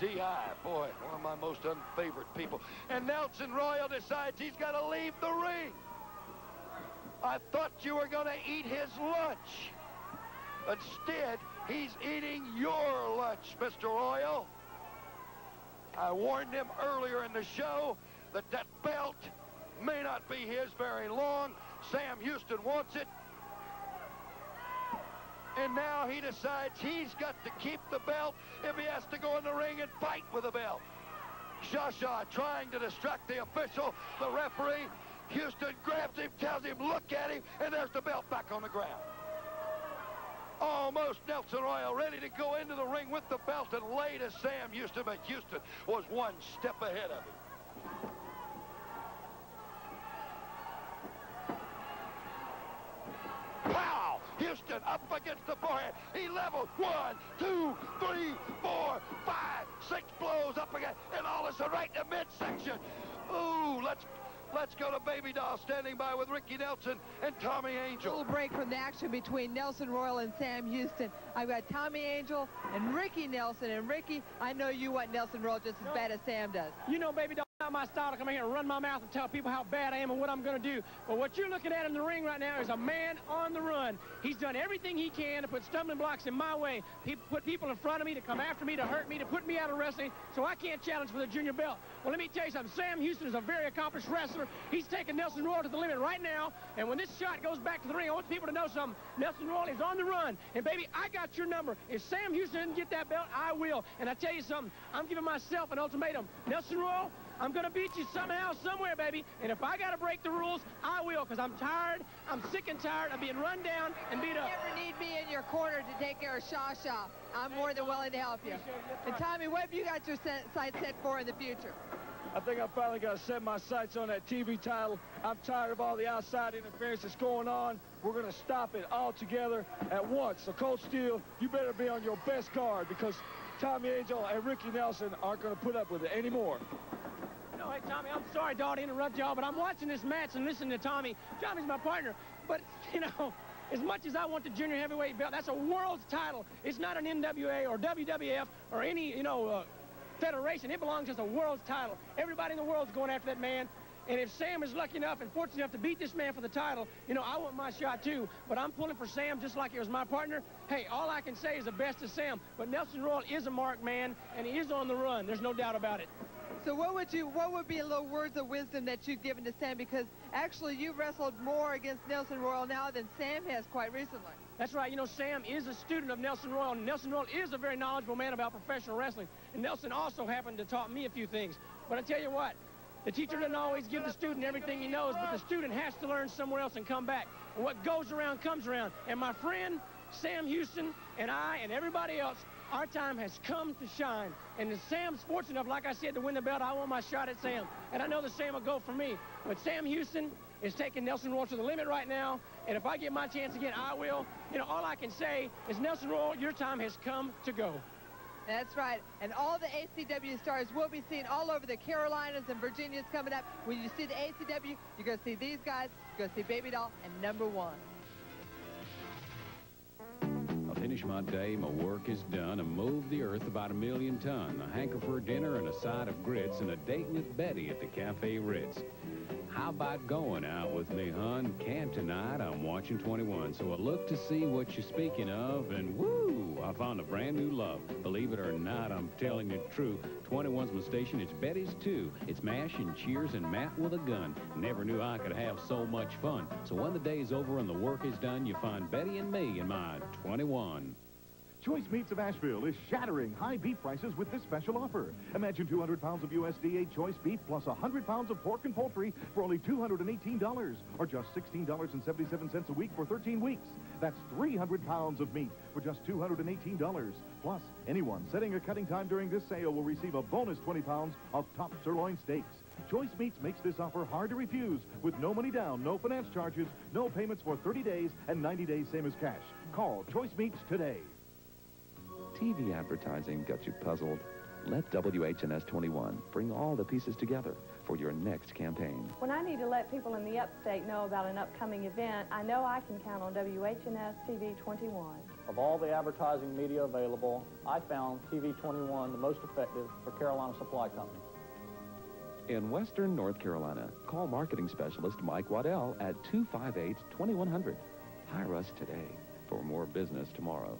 D.I. Boy, one of my most unfavored people. And Nelson Royal decides he's got to leave the ring. I thought you were going to eat his lunch. Instead, he's eating your lunch, Mr. Royal. I warned him earlier in the show that that belt may not be his very long. Sam Houston wants it. And now he decides he's got to keep the belt if he has to go in the ring and fight with the belt. Shasha trying to distract the official, the referee. Houston grabs him, tells him, look at him, and there's the belt back on the ground. Almost Nelson Royal ready to go into the ring with the belt and lay to Sam Houston, but Houston was one step ahead of him. Houston up against the forehead. He leveled one, two, three, four, five, six blows up again. And all of a sudden, right in the midsection. Ooh, let's Let's go to Baby Doll standing by with Ricky Nelson and Tommy Angel. A little break from the action between Nelson Royal and Sam Houston. I've got Tommy Angel and Ricky Nelson. And Ricky, I know you want Nelson Royal just as bad as Sam does. You know, Baby Doll, not my style to come here and run my mouth and tell people how bad I am and what I'm going to do. But what you're looking at in the ring right now is a man on the run. He's done everything he can to put stumbling blocks in my way, he put people in front of me to come after me, to hurt me, to put me out of wrestling, so I can't challenge for the junior belt. Well, let me tell you something. Sam Houston is a very accomplished wrestler. He's taking Nelson Royal to the limit right now. And when this shot goes back to the ring, I want people to know something. Nelson Royal is on the run. And, baby, I got your number. If Sam Houston doesn't get that belt, I will. And I tell you something. I'm giving myself an ultimatum. Nelson Royal, I'm going to beat you somehow, somewhere, baby. And if I got to break the rules, I will, because I'm tired. I'm sick and tired of being run down and beat up. You ever need me in your corner to take care of Sha Sha, I'm more than willing to help you. And, Tommy, what have you got your sights set for in the future? I think I finally got to set my sights on that TV title. I'm tired of all the outside interference that's going on. We're going to stop it all together at once. So, Colt Steele, you better be on your best guard because Tommy Angel and Ricky Nelson aren't going to put up with it anymore. No, hey, Tommy, I'm sorry, dog, to interrupt y'all, but I'm watching this match and listening to Tommy. Tommy's my partner, but, you know, as much as I want the junior heavyweight belt, that's a world's title. It's not an NWA or WWF or any, you know, uh, federation. It belongs as a world's title. Everybody in the world's going after that man. And if Sam is lucky enough and fortunate enough to beat this man for the title, you know, I want my shot too. But I'm pulling for Sam just like it was my partner. Hey, all I can say is the best of Sam. But Nelson Royal is a marked man, and he is on the run. There's no doubt about it. So what would you, what would be a little words of wisdom that you've given to Sam? Because actually you've wrestled more against Nelson Royal now than Sam has quite recently. That's right. You know, Sam is a student of Nelson Royal, and Nelson Royal is a very knowledgeable man about professional wrestling. And Nelson also happened to taught me a few things. But I tell you what, the teacher doesn't always give the student everything he knows, but the student has to learn somewhere else and come back. And what goes around comes around. And my friend, Sam Houston, and I, and everybody else, our time has come to shine. And if Sam's fortunate enough, like I said, to win the belt, I want my shot at Sam. And I know the Sam will go for me. But Sam Houston is taking Nelson Royal to the limit right now. And if I get my chance again, I will. You know, all I can say is, Nelson Royal, your time has come to go. That's right. And all the ACW stars will be seen all over the Carolinas and Virginias coming up. When you see the ACW, you're going to see these guys, you're going to see Baby Doll and number one. Finish my day, my work is done, and move the earth about a million ton. A hanker for dinner and a side of grits and a date with Betty at the Cafe Ritz. How about going out with me, hun? Can't tonight. I'm watching 21, so I look to see what you're speaking of, and woo, I found a brand new love. Believe it or not, I'm telling you truth. 21's my station. It's Betty's too. It's MASH and Cheers and Matt with a gun. Never knew I could have so much fun. So when the day's over and the work is done, you find Betty and me in my 21. Choice Meats of Asheville is shattering high beef prices with this special offer. Imagine 200 pounds of USDA choice beef plus 100 pounds of pork and poultry for only $218, or just $16.77 a week for 13 weeks. That's 300 pounds of meat for just $218. Plus, anyone setting a cutting time during this sale will receive a bonus 20 pounds of top sirloin steaks. Choice Meats makes this offer hard to refuse with no money down, no finance charges, no payments for 30 days, and 90 days same as cash. Call Choice Meats today. TV advertising got you puzzled? Let WHNS 21 bring all the pieces together for your next campaign. When I need to let people in the upstate know about an upcoming event, I know I can count on WHNS TV 21. Of all the advertising media available, I found TV 21 the most effective for Carolina Supply Company. In Western North Carolina, call marketing specialist Mike Waddell at 258-2100. Hire us today for more business tomorrow.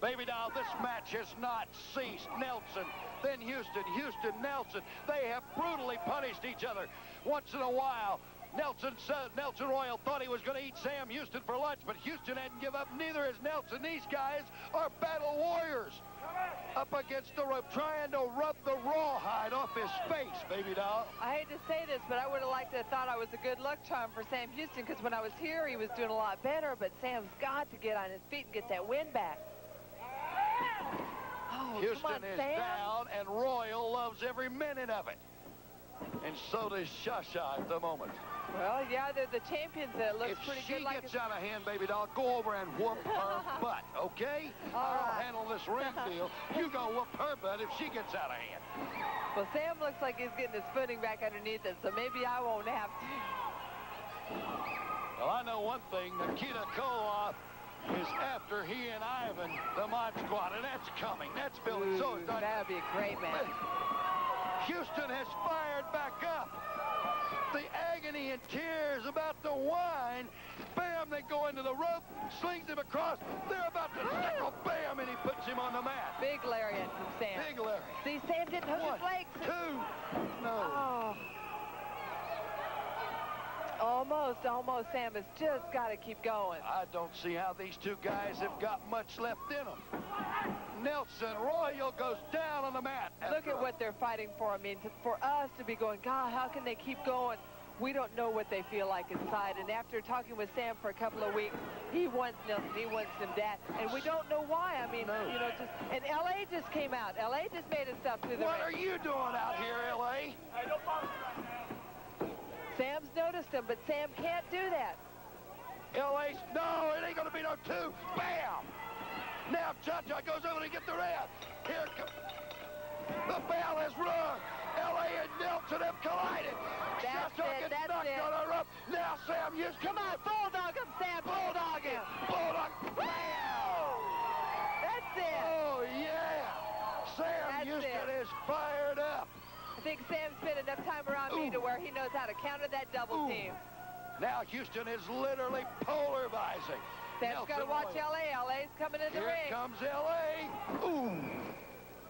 Baby doll, this match has not ceased. Nelson, then Houston, Houston, Nelson. They have brutally punished each other. Once in a while, Nelson said Nelson Royal thought he was going to eat Sam Houston for lunch, but Houston hadn't give up. Neither has Nelson. These guys are battle warriors. up against the rope, trying to rub the rawhide off his face, baby doll. I hate to say this, but I would have liked to have thought I was a good luck charm for Sam Houston because when I was here, he was doing a lot better, but Sam's got to get on his feet and get that win back. Oh, Houston on, is Sam. down, and Royal loves every minute of it. And so does Shasha at the moment. Well, yeah, they're the champions. It looks if pretty she good. Like gets out of hand, baby doll, go over and whoop her butt, okay? All I'll right. handle this ring deal. You go whoop her butt if she gets out of hand. Well, Sam looks like he's getting his footing back underneath it, so maybe I won't have to. Well, I know one thing. Nikita Koloff is after he and Ivan, the Mod Squad, and that's coming. That's building. so Ooh, it's done. that'd be a great match. Houston has fired back up. The agony and tears about to whine. Bam, they go into the rope, slings him across. They're about to tackle. Bam, and he puts him on the mat. Big lariat from Sam. Big lariat. See, Sam didn't hook his legs. Two. No. Oh. Almost, almost. Sam has just got to keep going. I don't see how these two guys have got much left in them. Nelson Royal goes down on the mat. Look at what they're fighting for. I mean, to, for us to be going, God, how can they keep going? We don't know what they feel like inside. And after talking with Sam for a couple of weeks, he wants Nelson, he wants them that. And we don't know why. I mean, you know, just, and L.A. just came out. L.A. just made itself through the What ring. are you doing out here, L.A.? Sam's noticed him, but Sam can't do that. L.A. No, it ain't gonna be no two. Bam! Now Sha Sha goes over to get the ref. Here comes... The bell has rung. L.A. and Nelson have collided. That's Sha Sha it, gets that's knocked it. on a rope. Now Sam Houston. Come on, bulldog him, Sam. Bulldog him. Bulldog. Bam! That's it. Oh, yeah. Sam That's Houston it. is fired up. I think Sam spent enough time around me to where he knows how to counter that double team. Now Houston is literally polarizing. Sam's got to watch L.A. L.A.'s coming in the Here ring. Here comes L.A. Ooh.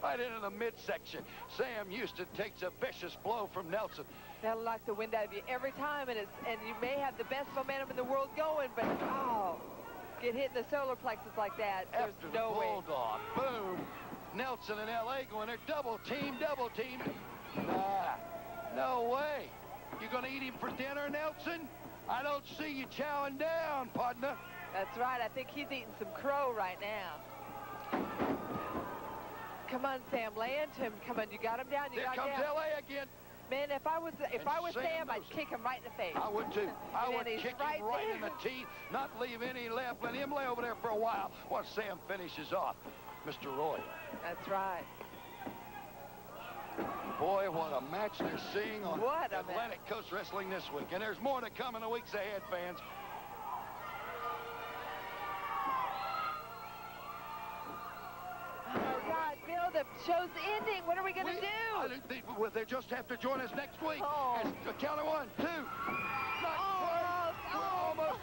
Right into the midsection. Sam Houston takes a vicious blow from Nelson. That'll knock the wind out of you every time, and it's and you may have the best momentum in the world going, but oh, get hit in the solar plexus like that. There's no the way. Bulldog. Boom. Nelson and L.A. going there. Double team, double team. Nah, no way. You gonna eat him for dinner, Nelson? I don't see you chowing down, partner. That's right. I think he's eating some crow right now. Come on, Sam. Land him. Come on, you got him down. You There got comes him down. L.A. again. Man, if I was if And I was Sam Sam, I'd kick him right in the face. I would too. I would kick right him right there. in the teeth, not leave any left. Let him lay over there for a while while Sam finishes off Mr. Roy. That's right. Boy, what a match they're seeing on What Atlantic Coast Wrestling this week. And there's more to come in the weeks ahead, fans. Oh God, Bill, the show's ending. What are we gonna We- do? I think well, they just have to join us next week. Oh. As, uh, count of one, two, oh,